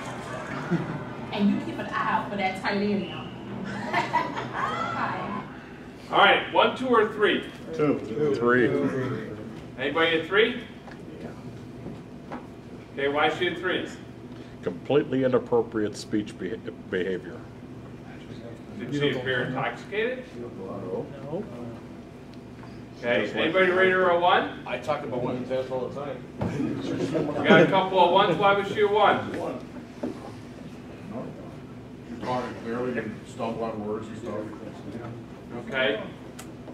And you keep an eye out for that tight end now. All right, one, two, or three? Two. Three. Anybody at three? Okay, why is she at three? Completely inappropriate speech beha- behavior. Did she appear intoxicated? No. Okay, anybody rate her a one? I talk about women's health all the time. We got a couple of ones, why was she a one? She's talking clearly and stumble on words and stuff. Okay.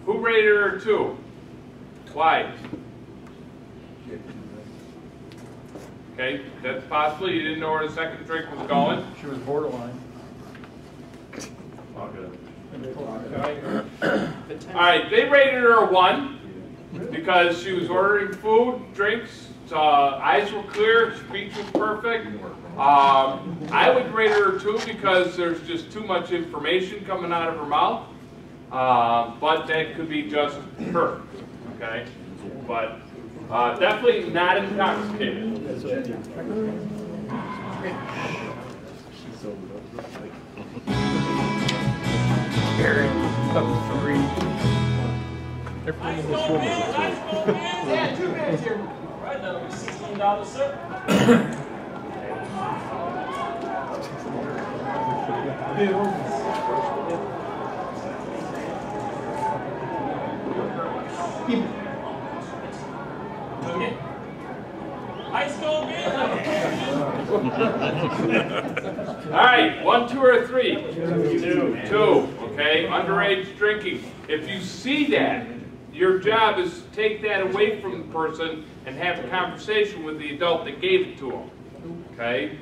Who rated her a two? Why? Okay, that's possible, you didn't know where the second drink was going. She was borderline. All good. All right, they rated her a one because she was ordering food, drinks, uh, eyes were clear, speech was perfect. Um, I would rate her a two because there's just too much information coming out of her mouth. Uh, but that could be just her, okay? But uh, definitely not intoxicated. Everything in this room. Yeah, two minutes here. Right, that'll be sixteen dollars, sir. Okay. Cold beer. All right, one, two, or three? Two. Two, okay, underage drinking. If you see that, your job is to take that away from the person and have a conversation with the adult that gave it to them, okay?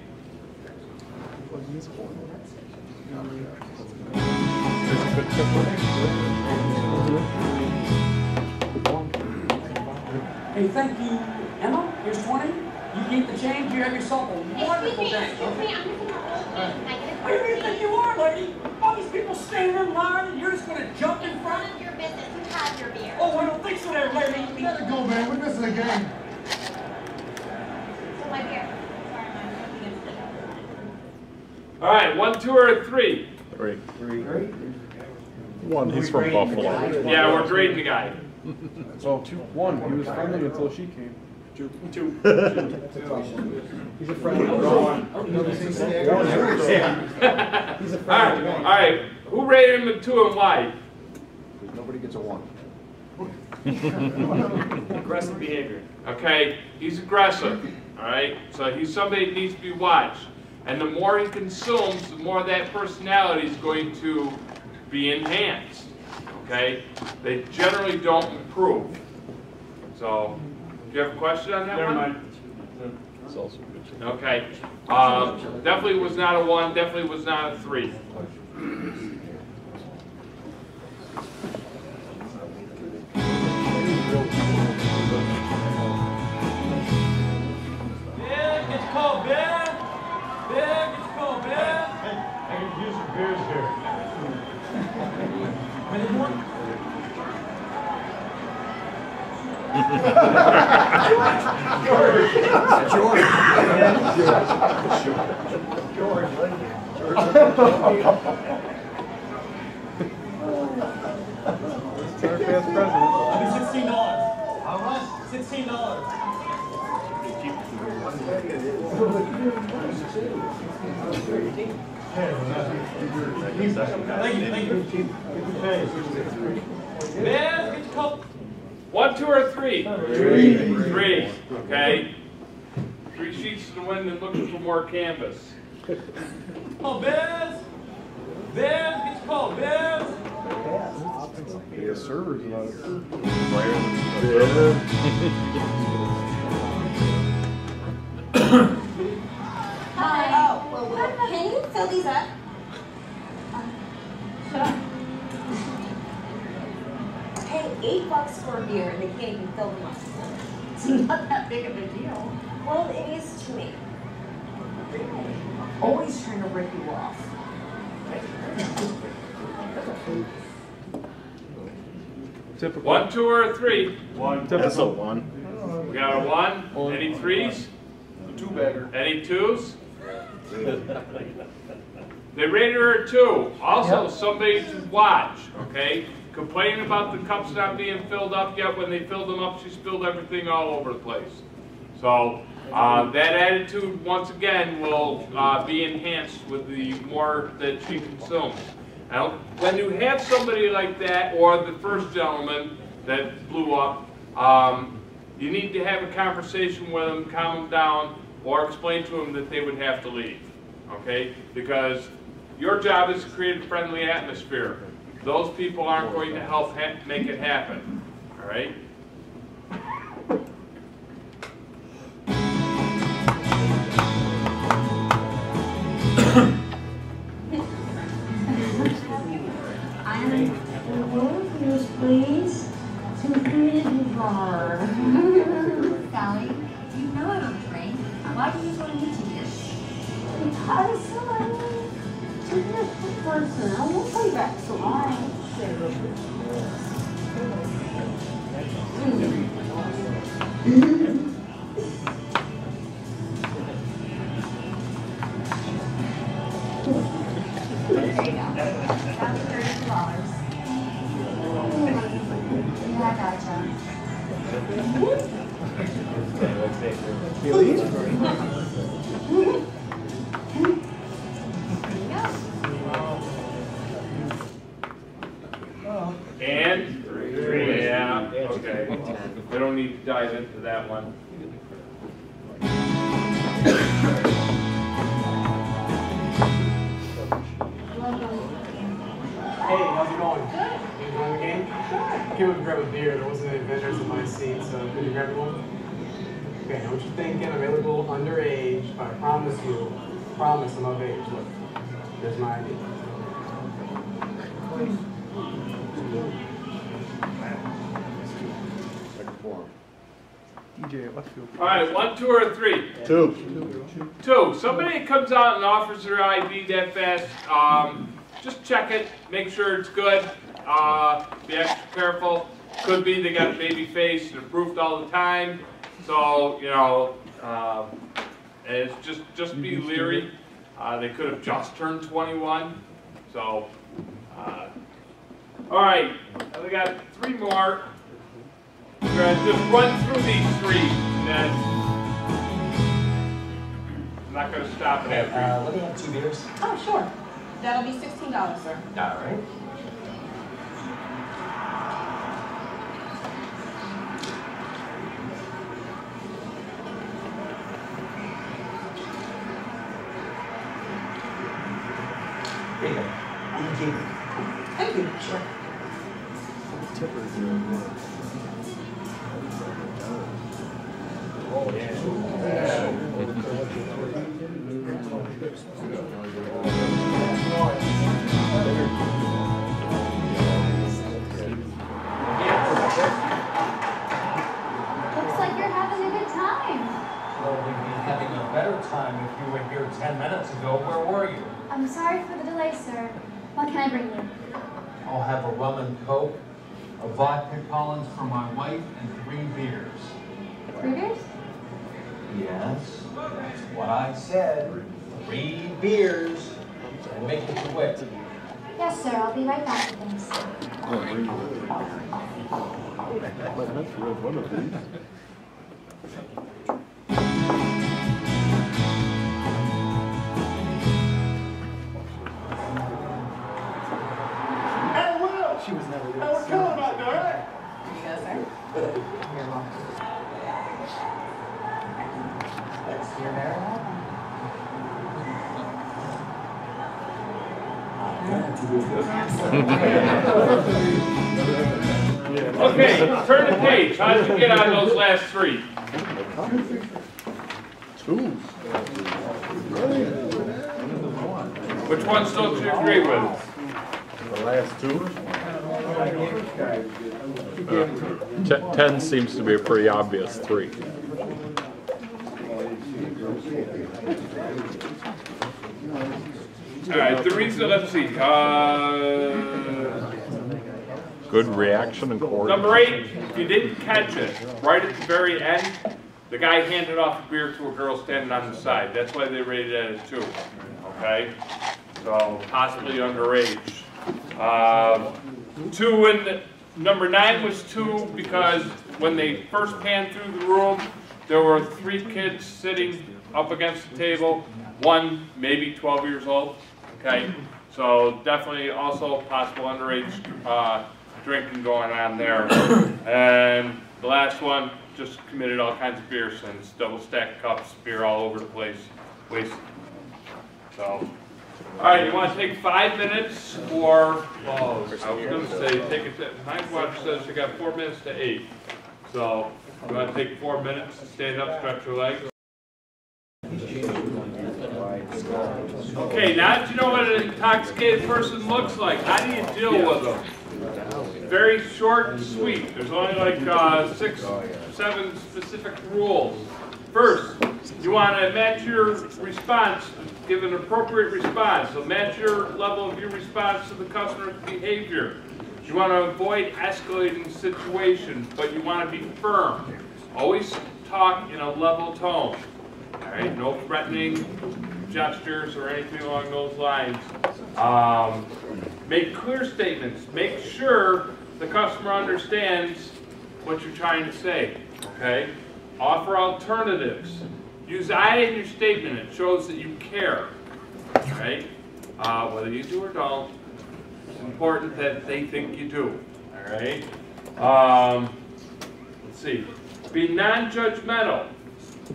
Hey, thank you, Emma. Here's twenty. You keep the change. You have yourself a Excuse wonderful me, day. excuse me, I'm looking for old Can I get a Where do you think you are, lady? All these people standing in line, and you're just gonna jump in It's front? none of your business. You have your beer. Oh, I don't think so, there, lady. We gotta go, man, we're missing a game. So my beer. Sorry, I'm looking into it. All right, one, two, or three? Three. One, he's from Buffalo. Yeah, we're grading the guy. So, two, one, he was friendly until she came. Two. Two. He's a friend. He's a All right, all right, who rated him a two and why? Nobody gets a one. Aggressive behavior. Okay, he's aggressive, all right? So he's somebody that needs to be watched. And the more he consumes, the more that personality is going to be enhanced, okay? They generally don't improve. So, do you have a question on that one? It's also good. Okay, uh, definitely was not a one, definitely was not a three. It's our past president. I'll be sixteen dollars. How much? Sixteen dollars. Thank you, thank you. Beer, get your call. One, two, or three? Three. Three, okay. Three sheets to the wind and looking for more canvas. Call Biz. Biz, get your call, Biz. Yeah, servers about it. Hi. Oh, whoa, whoa. Can you fill these up? Pay eight bucks for a beer and they can't even fill them up. It's not that big of a deal. Well, it is to me. Always trying to rip you off. Typical. One, two, or three? One. That's a one. We got a one, any threes? Two bagger. Any twos? They rated her a two. Also, somebody to watch, okay? Complaining about the cups not being filled up yet. When they filled them up, she spilled everything all over the place. So, uh, that attitude, once again, will uh, be enhanced with the more that she consumes. Now, when you have somebody like that, or the first gentleman that blew up, um, you need to have a conversation with them, calm them down, or explain to them that they would have to leave, okay? Because your job is to create a friendly atmosphere. Those people aren't going to help make it happen, all right? Left field. All right, one, two, or three? Two. Two, somebody comes out and offers their ID that fast, um, just check it, make sure it's good, uh, be extra careful. Could be they got a baby face and approved all the time, so, you know, um, it's just, just be leery. Uh, they could have just turned twenty-one, so, uh, all right, we got three more. We're just run through these three, and then I'm not gonna stop it Okay, after. uh, let me have two beers. Oh, sure. That'll be sixteen dollars, sir. All right. 10 seems to be a pretty obvious three. All right, the reason, let's see. Uh, Good reaction and coordination. number eight, if you didn't catch it, right at the very end, the guy handed off a beer to a girl standing on the side. That's why they rated it as two. Okay? So possibly underage. Uh, two in the, number nine was two because when they first panned through the room, there were three kids sitting up against the table, one maybe 12 years old, okay? So definitely also possible underage uh, drinking going on there. And the last one, just committed all kinds of beer sins, double stacked cups, beer all over the place, wasted. So, all right, you want to take five minutes or, well, I was gonna say, take it, to- my watch says you got four minutes to eight. So, you want to take four minutes to stand up, stretch your legs? Okay, now that you know what an intoxicated person looks like, how do you deal with them? very short and sweet. There's only like uh, six, seven specific rules. First, you want to match your response, give an appropriate response. So match your level of your response to the customer's behavior. You want to avoid escalating situations, but you want to be firm. Always talk in a level tone. All right, no threatening gestures or anything along those lines. Um, make clear statements. Make sure the customer understands what you're trying to say. Okay. Offer alternatives. Use I in your statement. It shows that you care. Right? Uh, whether you do or don't, it's important that they think you do. All right. Um, let's see. Be non-judgmental.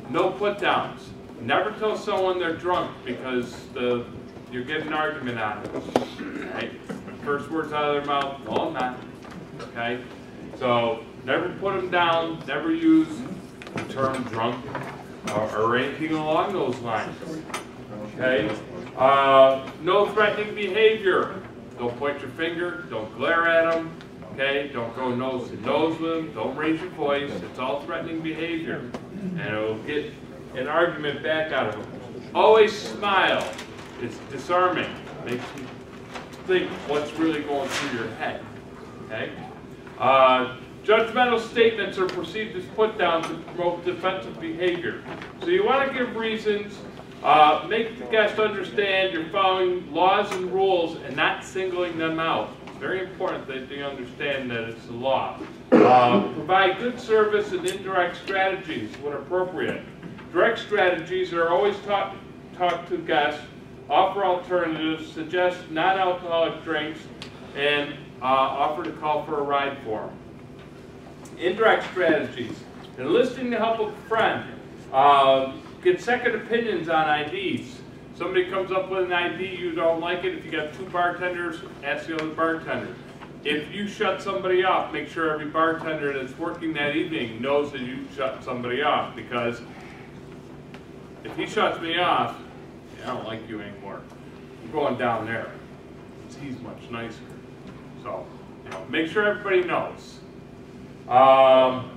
No put-downs. Never tell someone they're drunk because the you're getting an argument on it. Right? First words out of their mouth, no, I'm not. Okay? So never put them down. Never use the term drunk or, or anything along those lines. Okay? Uh, no threatening behavior. Don't point your finger. Don't glare at them. Okay? Don't go nose to nose with them. Don't raise your voice. It's all threatening behavior. And it'll get an argument back out of them. Always smile. It's disarming. Makes you think what's really going through your head. Okay? Uh, judgmental statements are perceived as put downs to promote defensive behavior. So you want to give reasons, uh, make the guest understand you're following laws and rules and not singling them out. It's very important that they understand that it's the law. Uh, provide good service and indirect strategies when appropriate. Direct strategies are always talk, talk to guests, offer alternatives, suggest non-alcoholic drinks, and uh, offer to call for a ride for them. Indirect strategies. Enlisting the help of a friend. Uh, get second opinions on IDs. Somebody comes up with an ID, you don't like it. If you got two bartenders, ask the other bartender. If you shut somebody off, make sure every bartender that's working that evening knows that you shut somebody off because if he shuts me off, I don't like you anymore. I'm going down there. He's much nicer. So, you know, make sure everybody knows. Um,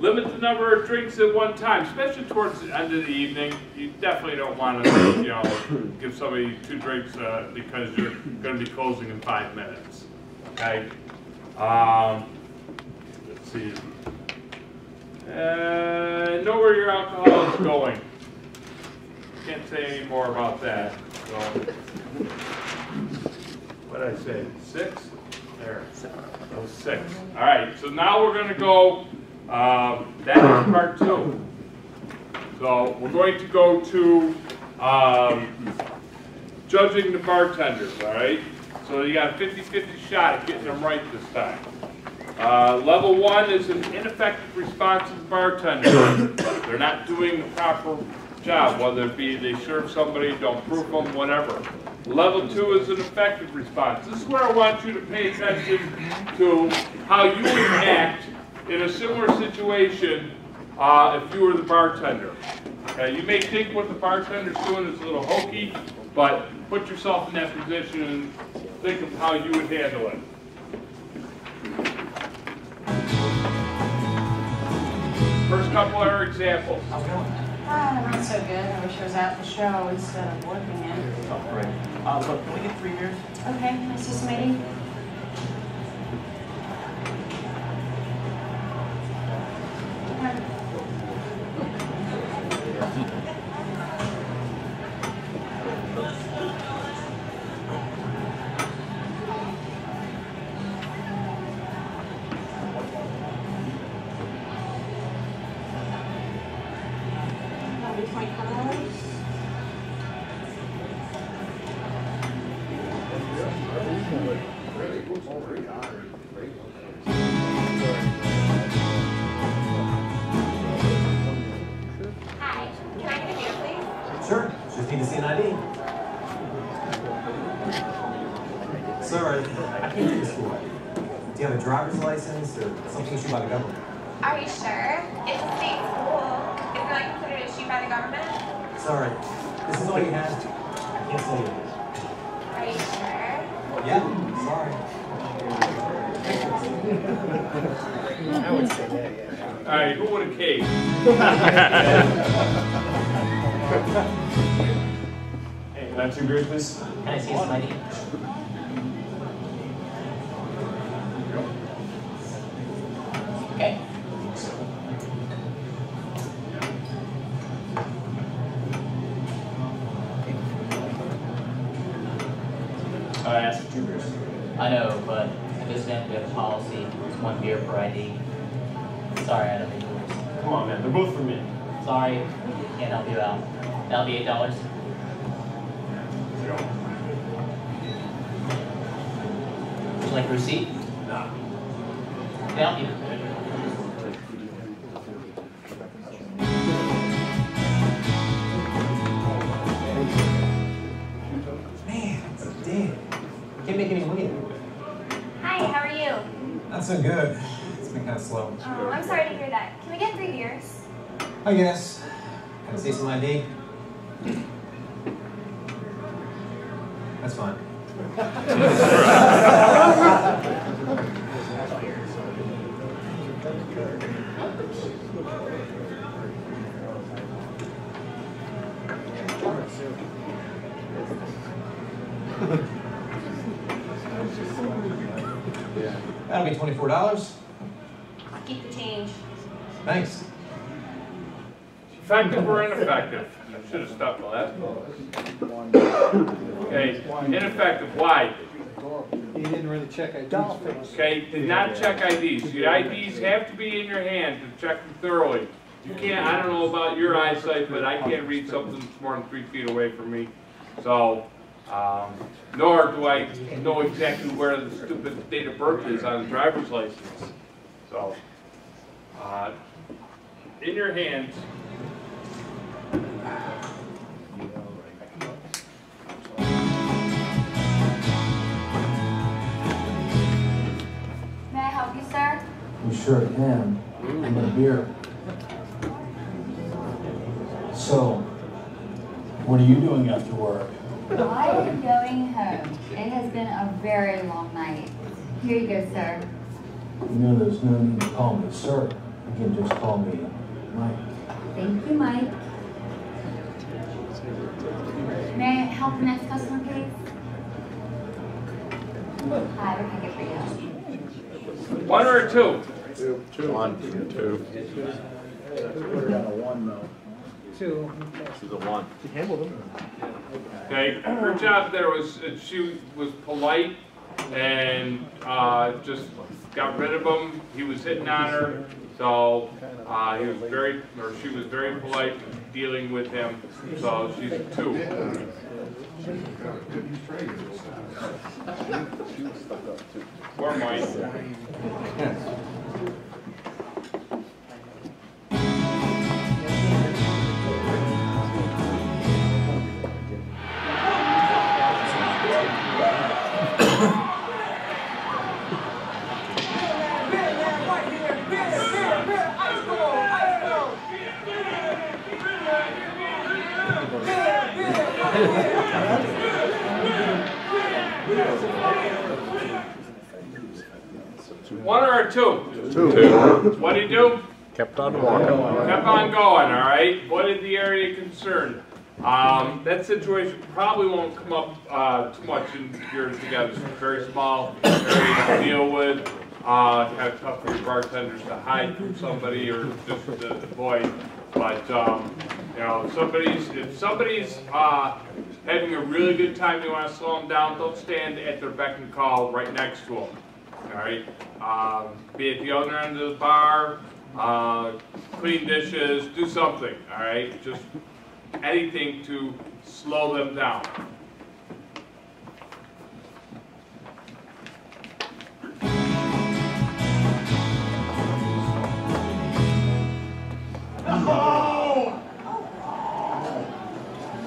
limit the number of drinks at one time, especially towards the end of the evening. You definitely don't want to, you know, give somebody two drinks uh, because you're going to be closing in five minutes. Okay. Um, let's see. Uh, know where your alcohol is going. Can't say any more about that. So, what did I say? Six? There. Six. All right. So now we're going to go. Um, that is part two. So we're going to go to um, judging the bartenders. All right. So you got a 50-50 shot at getting them right this time. Uh, level one is an ineffective response to the bartender. They're not doing the proper job, whether it be they serve somebody, don't proof them, whatever. Level two is an effective response. This is where I want you to pay attention to how you would act in a similar situation uh, if you were the bartender. Okay, you may think what the bartender's doing is a little hokey, but put yourself in that position and think of how you would handle it. First couple are examples. Ah, not so good. I wish I was at the show instead of working it. Uh, look, can we get three? Okay, to meet I guess. Can I see some ID? That's fine. That'll be twenty-four dollars. I'll keep the change. Thanks. Effective or ineffective? I should have stopped the last one. Okay, ineffective, why? He didn't really check IDs. Okay, did not check IDs. Your IDs have to be in your hand to check them thoroughly. You can't, I don't know about your eyesight, but I can't read something that's more than three feet away from me. So, um, nor do I know exactly where the stupid date of birth is on the driver's license. So, uh, in your hands, May I help you, sir? You sure can. I'm a beer. So, what are you doing after work? I am going home. It has been a very long night. Here you go, sir. You know, there's no need to call me sir. You can just call me Mike. Thank you, Mike. May I help the next customer, please? I have a ticket for you. one or two? Two. One, two. Put her down to one though. Two. She's a one. She handled them. Okay, her job there was, uh, she was polite and, uh, just got rid of him. He was hitting on her, so, uh, he was very, or she was very polite dealing with him, so she's a two. Or Mike. One or two? Two. Two. What'd he do? Kept on walking. Kept on going, all right? What is the area of concern? Um, that situation probably won't come up, uh, too much in yours together. It's a very small area to deal with. Uh, kind of tough for your bartenders to hide from somebody or just to avoid. But, um, you know, somebody's, if somebody's, uh, having a really good time, you wanna slow them down, don't stand at their beck and call right next to them. All right, um, be at the other end of the bar, uh, clean dishes, do something, all right? Just anything to slow them down. Oh!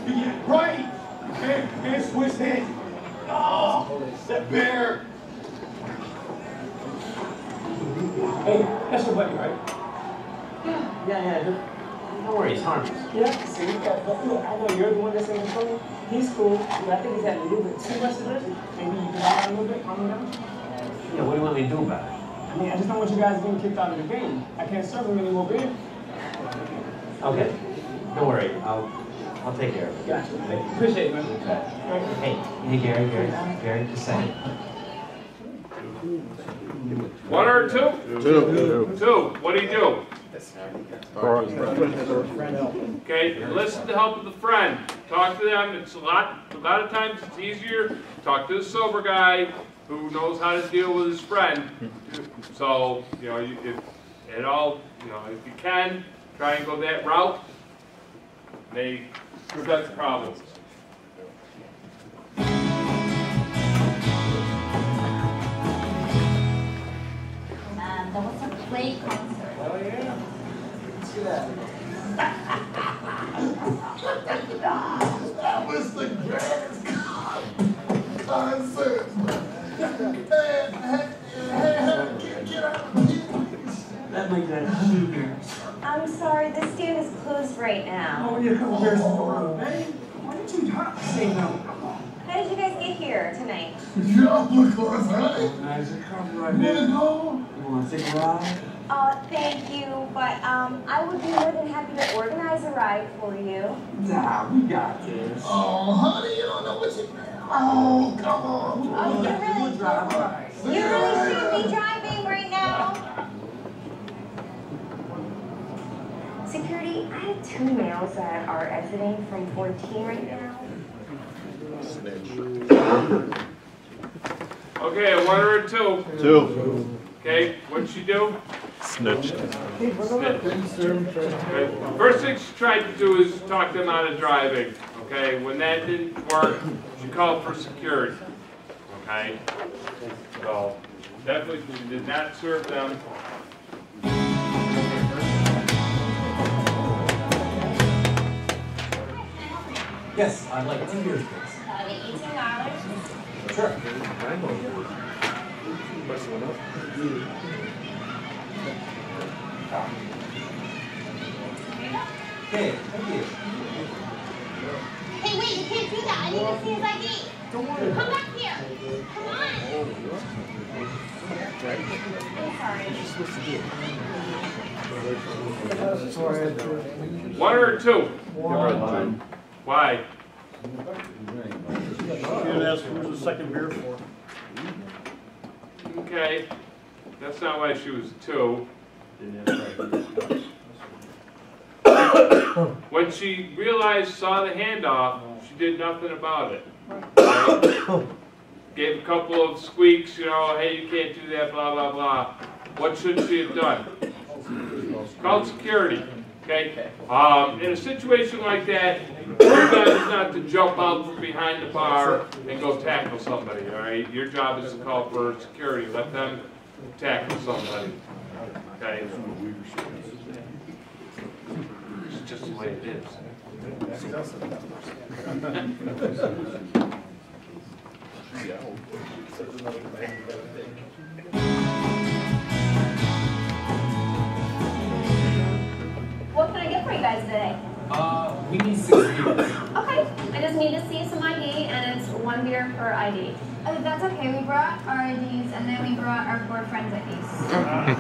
Yeah, right! Man, man, switch head. Oh, that bear. Hey, that's your buddy, right? Yeah, yeah, don't, don't worry, it's harmless. Yeah, see, uh, but look, I know you're the one that's in control. He's cool, but I think he's had a little bit too much of it. Maybe you can buy a little bit, calm him down. Yeah, what do you want me to do about it? I mean, I just don't want you guys getting kicked out of the game. I can't serve them any more beer. Okay, don't worry, I'll, I'll take care of it. Gotcha. Appreciate it, man. Hey, hey Gary, Gary, Gary, just a second. One or two? Two. Two. What do you do? Okay, listen to help of the friend. Talk to them. It's a lot. A lot of times it's easier. to Talk to the sober guy who knows how to deal with his friend. So you know, you, if at all, you know, if you can, try and go that route. May prevent problems. Concert. Oh, yeah. Let's see that. That was the greatest concert. Hey, hey, hey, get, get out of here. That makes that sugar. I'm sorry, the stand is closed right now. Oh, yeah, come here, Sora. Hey, why did you not say no? How did you guys get here tonight? Yeah, because, honey. Nice to come right Wanna there. go? You want to take a ride? Uh, thank you, but um, I would be more than happy to organize a ride for you. Nah, we got this. Oh, honey, you don't know what you Oh, come on. Oh, you really, We'll drive right. you really shouldn't be driving right now. Security, I have two males that are exiting from 14 right now. Okay, one or two. Two. Okay, what'd she do? Snitched. Okay, First thing she tried to do is talk them out of driving, okay? When that didn't work, she called for security, okay? So, definitely did not serve them. Yes, I'd like two beers, please. Uh, $18. Sure. Okay, thank you. Hey, wait, you can't do that. I need to see his ID. Don't worry. Come back here. Come on. I'm sorry. One or two? One. Why? You didn't ask who was the second beer for. Okay, that's not why she was two. When she realized, saw the handoff, she did nothing about it. Right? Gave a couple of squeaks, you know, hey, you can't do that, blah, blah, blah. What should she have done? Called security, okay? Um, in a situation like that, your job is not to jump out from behind the bar and go tackle somebody, all right? Your job is to call for security, let them tackle somebody, okay? It's just the way it is. What can I get for you guys today? Uh, we need six beers. Okay, I just need to see some ID, and it's one beer per ID. Oh, that's okay. We brought our IDs and then we brought our four friends' IDs. I'm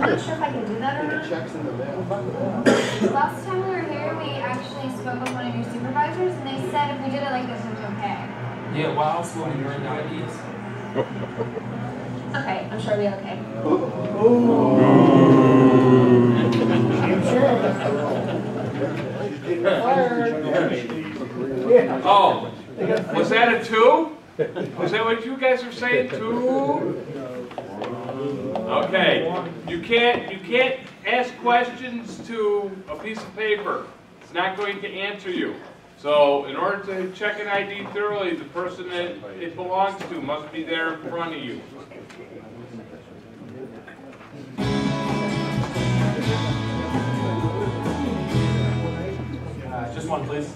not sure if I can do that or not. Checks in the mail. Last time we were here, we actually spoke with one of your supervisors and they said if we did it like this, it was okay. Yeah, why else will we bring IDs? Okay, I'm sure we'll be okay. Oh, was that a two? Was that what you guys are saying, two? Okay, you can't, you can't ask questions to a piece of paper. It's not going to answer you. So in order to check an ID thoroughly, the person that it belongs to must be there in front of you. Uh, just one, please.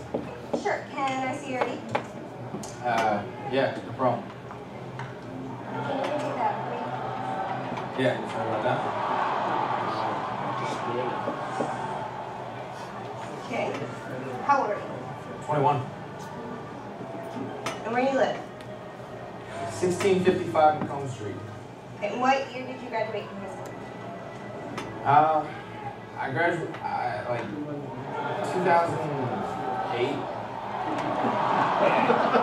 Sure, can I see your ID? Uh, yeah, no problem. Can you do that for? Yeah, sorry about that. Okay. How old are you? 21. And where do you live? 1655 Macomb Street. And what year did you graduate from high school? Uh, I graduated, I, like, 2008.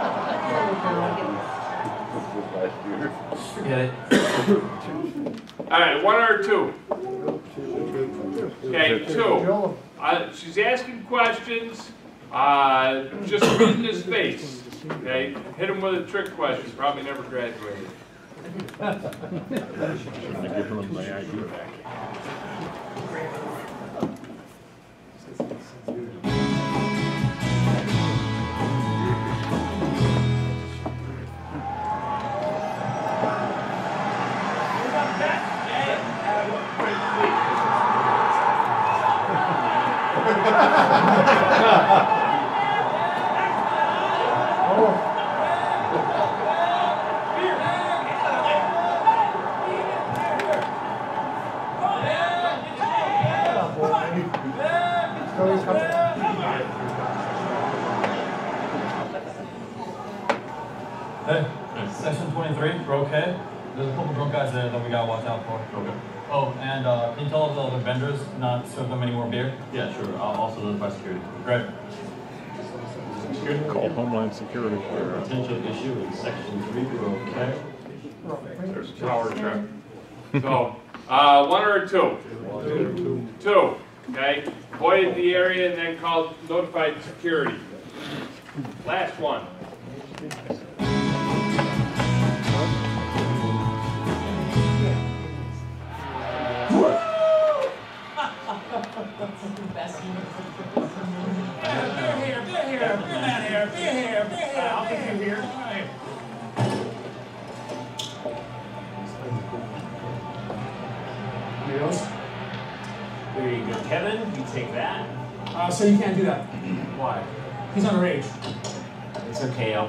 All right, one or two? Okay, two. Uh, she's asking questions, uh, just read in his face, okay? Hit him with a trick question, probably never graduated. Sure, I'll also notify security. Great. Call Homeland Security. Potential issue in section three, we're okay. There's a tower trip. So, uh, one or two? Two, Two, okay? Avoided the area and then called, notified security. Last one.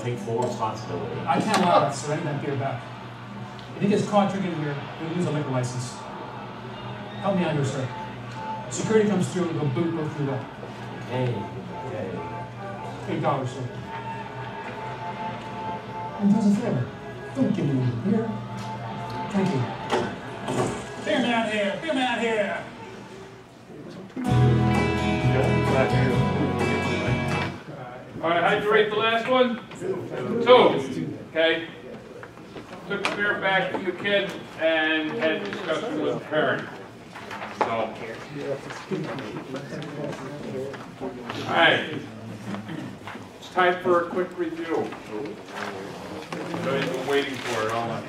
Take full responsibility. I can't allow that, so I need that beer back. If he gets caught drinking beer, he'll lose a liquor license. Help me out here, sir. Security comes through and will boot both you up. Hey, okay. Eight dollars, sir. And does a favor. Don't give me any beer. Thank you. Beer man here, beer man here. All right, how'd you rate the last one? Two. Okay. Took the beer back to the kid and had discussion with the parent. So. All right. It's time for a quick review. Everybody's been waiting for it all night.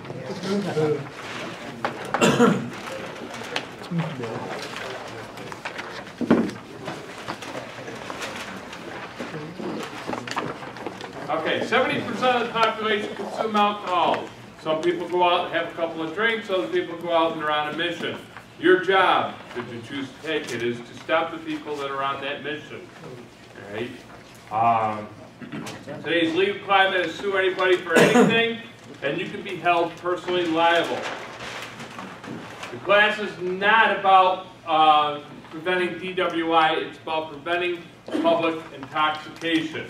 Okay, seventy percent of the population consume alcohol. Some people go out and have a couple of drinks, other people go out and they're on a mission. Your job, should you choose to take it, is to stop the people that are on that mission. Alright? Um, today's legal climate is sue anybody for anything, and you can be held personally liable. The class is not about uh, preventing DWI, it's about preventing public intoxication.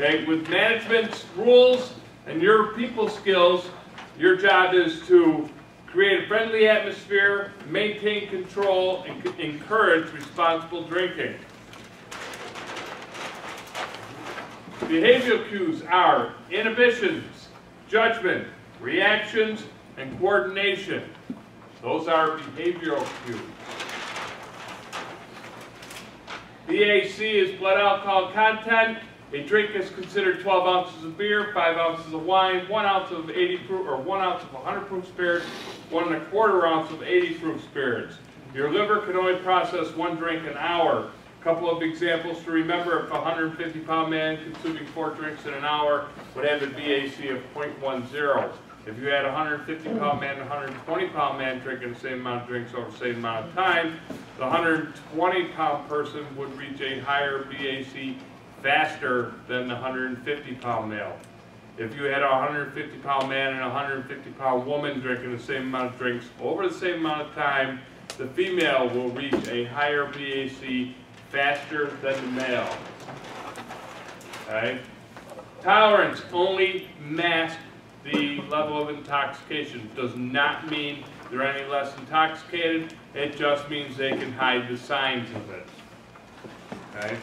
Okay, with management's rules and your people skills, your job is to create a friendly atmosphere, maintain control, and encourage responsible drinking. Behavioral cues are inhibitions, judgment, reactions, and coordination. Those are behavioral cues. BAC is blood alcohol content. A drink is considered 12 ounces of beer, 5 ounces of wine, 1 ounce of 80 proof, or 1 ounce of 100 proof spirits, 1 and a quarter ounce of 80 proof spirits. Your liver can only process one drink an hour. A couple of examples to remember, if a 150 pound man consuming four drinks in an hour would have a BAC of 0.10. If you had a 150 pound man and a 120 pound man drinking the same amount of drinks over the same amount of time, the 120 pound person would reach a higher BAC faster than the 150 pound male. If you had a 150 pound man and a 150 pound woman drinking the same amount of drinks over the same amount of time, the female will reach a higher BAC faster than the male. Okay? Tolerance only masks the level of intoxication. Does not mean they're any less intoxicated. It just means they can hide the signs of it. Okay?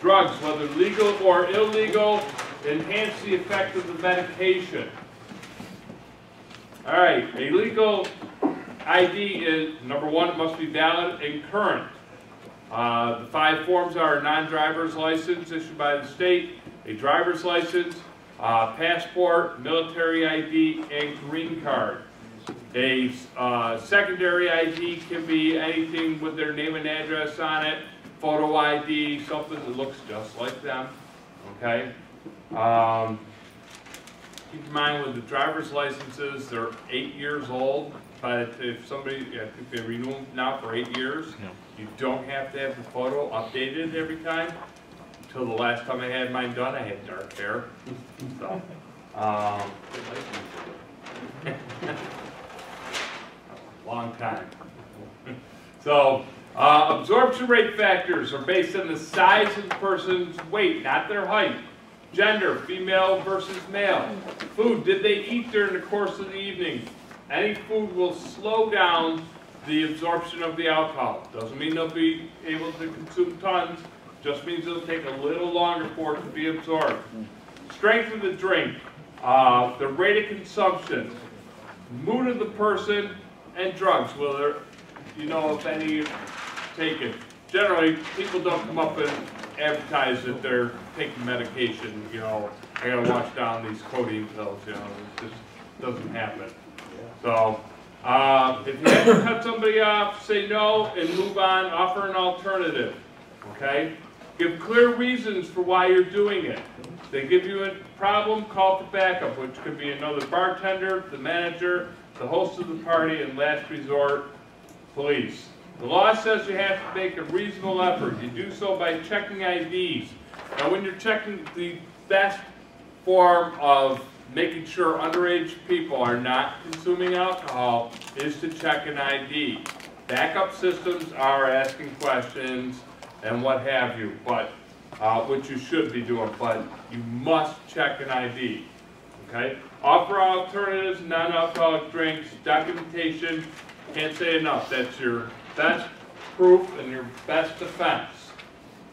Drugs, whether legal or illegal, enhance the effect of the medication. All right, a legal ID is, number one, it must be valid and current. Uh, the five forms are a non-driver's license issued by the state, a driver's license, uh, passport, military ID, and green card. A uh, secondary ID can be anything with their name and address on it, photo ID, something that looks just like them, okay? Um, keep in mind with the driver's licenses, they're eight years old, but if somebody, I think they renew them now for eight years, you don't have to have the photo updated every time. Until the last time I had mine done, I had dark hair, so, um, long time. So, uh, absorption rate factors are based on the size of the person's weight, not their height. Gender, female versus male. Food, did they eat during the course of the evening? Any food will slow down the absorption of the alcohol. Doesn't mean they'll be able to consume tons, just means it'll take a little longer for it to be absorbed. Strength of the drink, uh, the rate of consumption, mood of the person, and drugs, whether you know if any taken. Generally, people don't come up and advertise that they're taking medication, you know, I gotta wash down these codeine pills, you know, it just doesn't happen. So, uh, if you have to cut somebody off, say no and move on, offer an alternative, okay? Give clear reasons for why you're doing it. They give you a problem, call for backup, which could be another bartender, the manager, the host of the party, and last resort, police. The law says you have to make a reasonable effort. You do so by checking IDs. Now, when you're checking, the best form of making sure underage people are not consuming alcohol is to check an ID. Backup systems are asking questions and what have you, but uh, which you should be doing, but you must check an ID. Okay? Offer alternatives, non-alcoholic drinks, documentation. Can't say enough. That's your best proof and your best defense.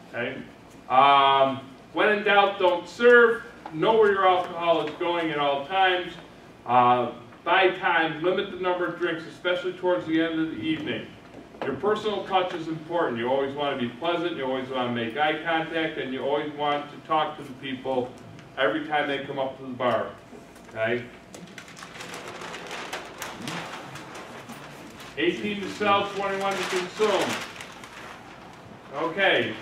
Okay? Um, when in doubt, don't serve. Know where your alcohol is going at all times. Uh, buy time. Limit the number of drinks, especially towards the end of the evening. Your personal touch is important. You always want to be pleasant. You always want to make eye contact, and you always want to talk to the people every time they come up to the bar. Okay? 18 to sell, 21 to consume. Okay.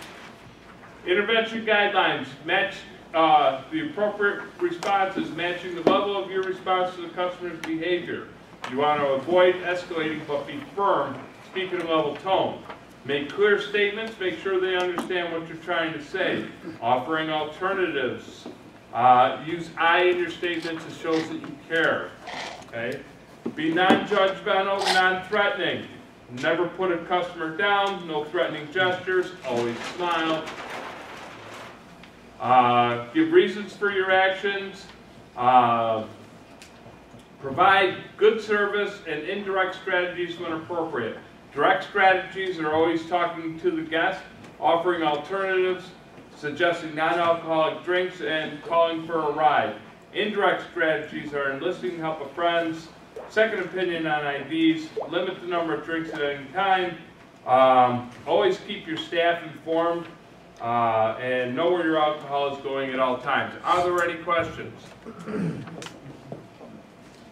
Intervention guidelines. Match uh, the appropriate responses, matching the level of your response to the customer's behavior. You want to avoid escalating, but be firm. Speak in a level tone. Make clear statements. Make sure they understand what you're trying to say. Offering alternatives. Uh, use I in your statements. It shows that you care. Okay. Be non-judgmental, non-threatening. Never put a customer down, no threatening gestures, always smile. Uh, give reasons for your actions. Uh, provide good service and indirect strategies when appropriate. Direct strategies are always talking to the guest, offering alternatives, suggesting non-alcoholic drinks, and calling for a ride. Indirect strategies are enlisting help of friends, second opinion on IDs, limit the number of drinks at any time, um, always keep your staff informed, uh, and know where your alcohol is going at all times. Are there any questions?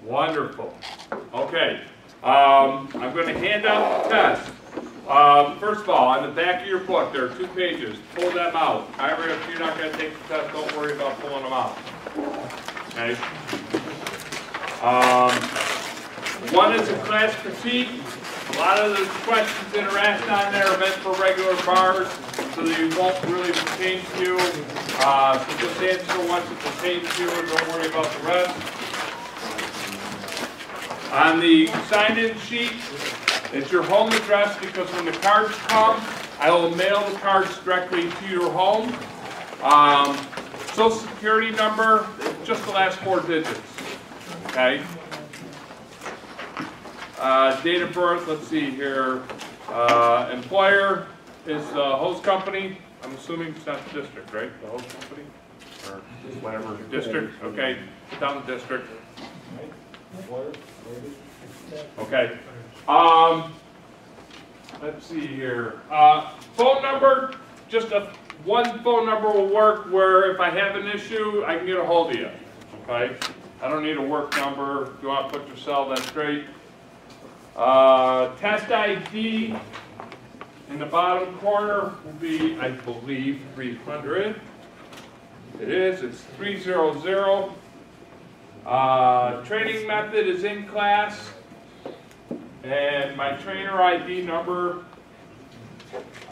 Wonderful. Okay, um, I'm going to hand out the test. Um, first of all, on the back of your book, there are two pages. Pull them out. If you're not going to take the test, don't worry about pulling them out. Okay? Um, one is a class critique. A lot of the questions that are asked on there are meant for regular bars, so they won't really pertain to you. Uh, so just answer the ones that pertain to you, and don't worry about the rest. On the sign-in sheet, it's your home address because when the cards come, I will mail the cards directly to your home. Um, social security number, just the last four digits, okay? Uh, date of birth, let's see here, uh, employer is the host company, I'm assuming it's not the district, right, the host company? Or whatever, district, okay, the district. Okay, um, let's see here, uh, phone number, just a, one phone number will work where if I have an issue, I can get a hold of you, okay? I don't need a work number, if you wanna put your cell, that's great. Uh, test ID in the bottom corner will be, I believe, three hundred. It is, it's three zero zero. Uh, training method is in class. And my trainer ID number,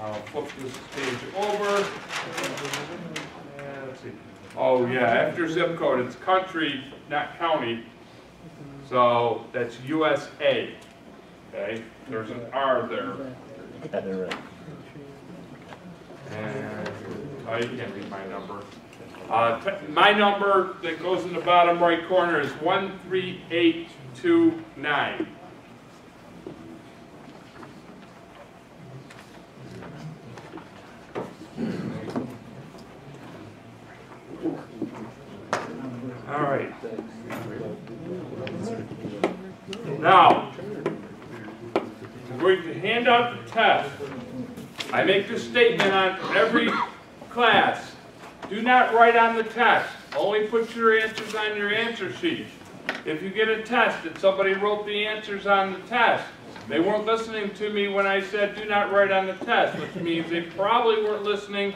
I'll flip this page over. Let's see. Oh, yeah, after zip code, it's country, not county. So that's USA, okay? There's an R there. And, oh, you can't read my number. Uh, t- my number that goes in the bottom right corner is one three eight two nine. All right. Now, Going to hand out the test. I make this statement on every class. Do not write on the test. Only put your answers on your answer sheet. If you get a test and somebody wrote the answers on the test, they weren't listening to me when I said do not write on the test, which means they probably weren't listening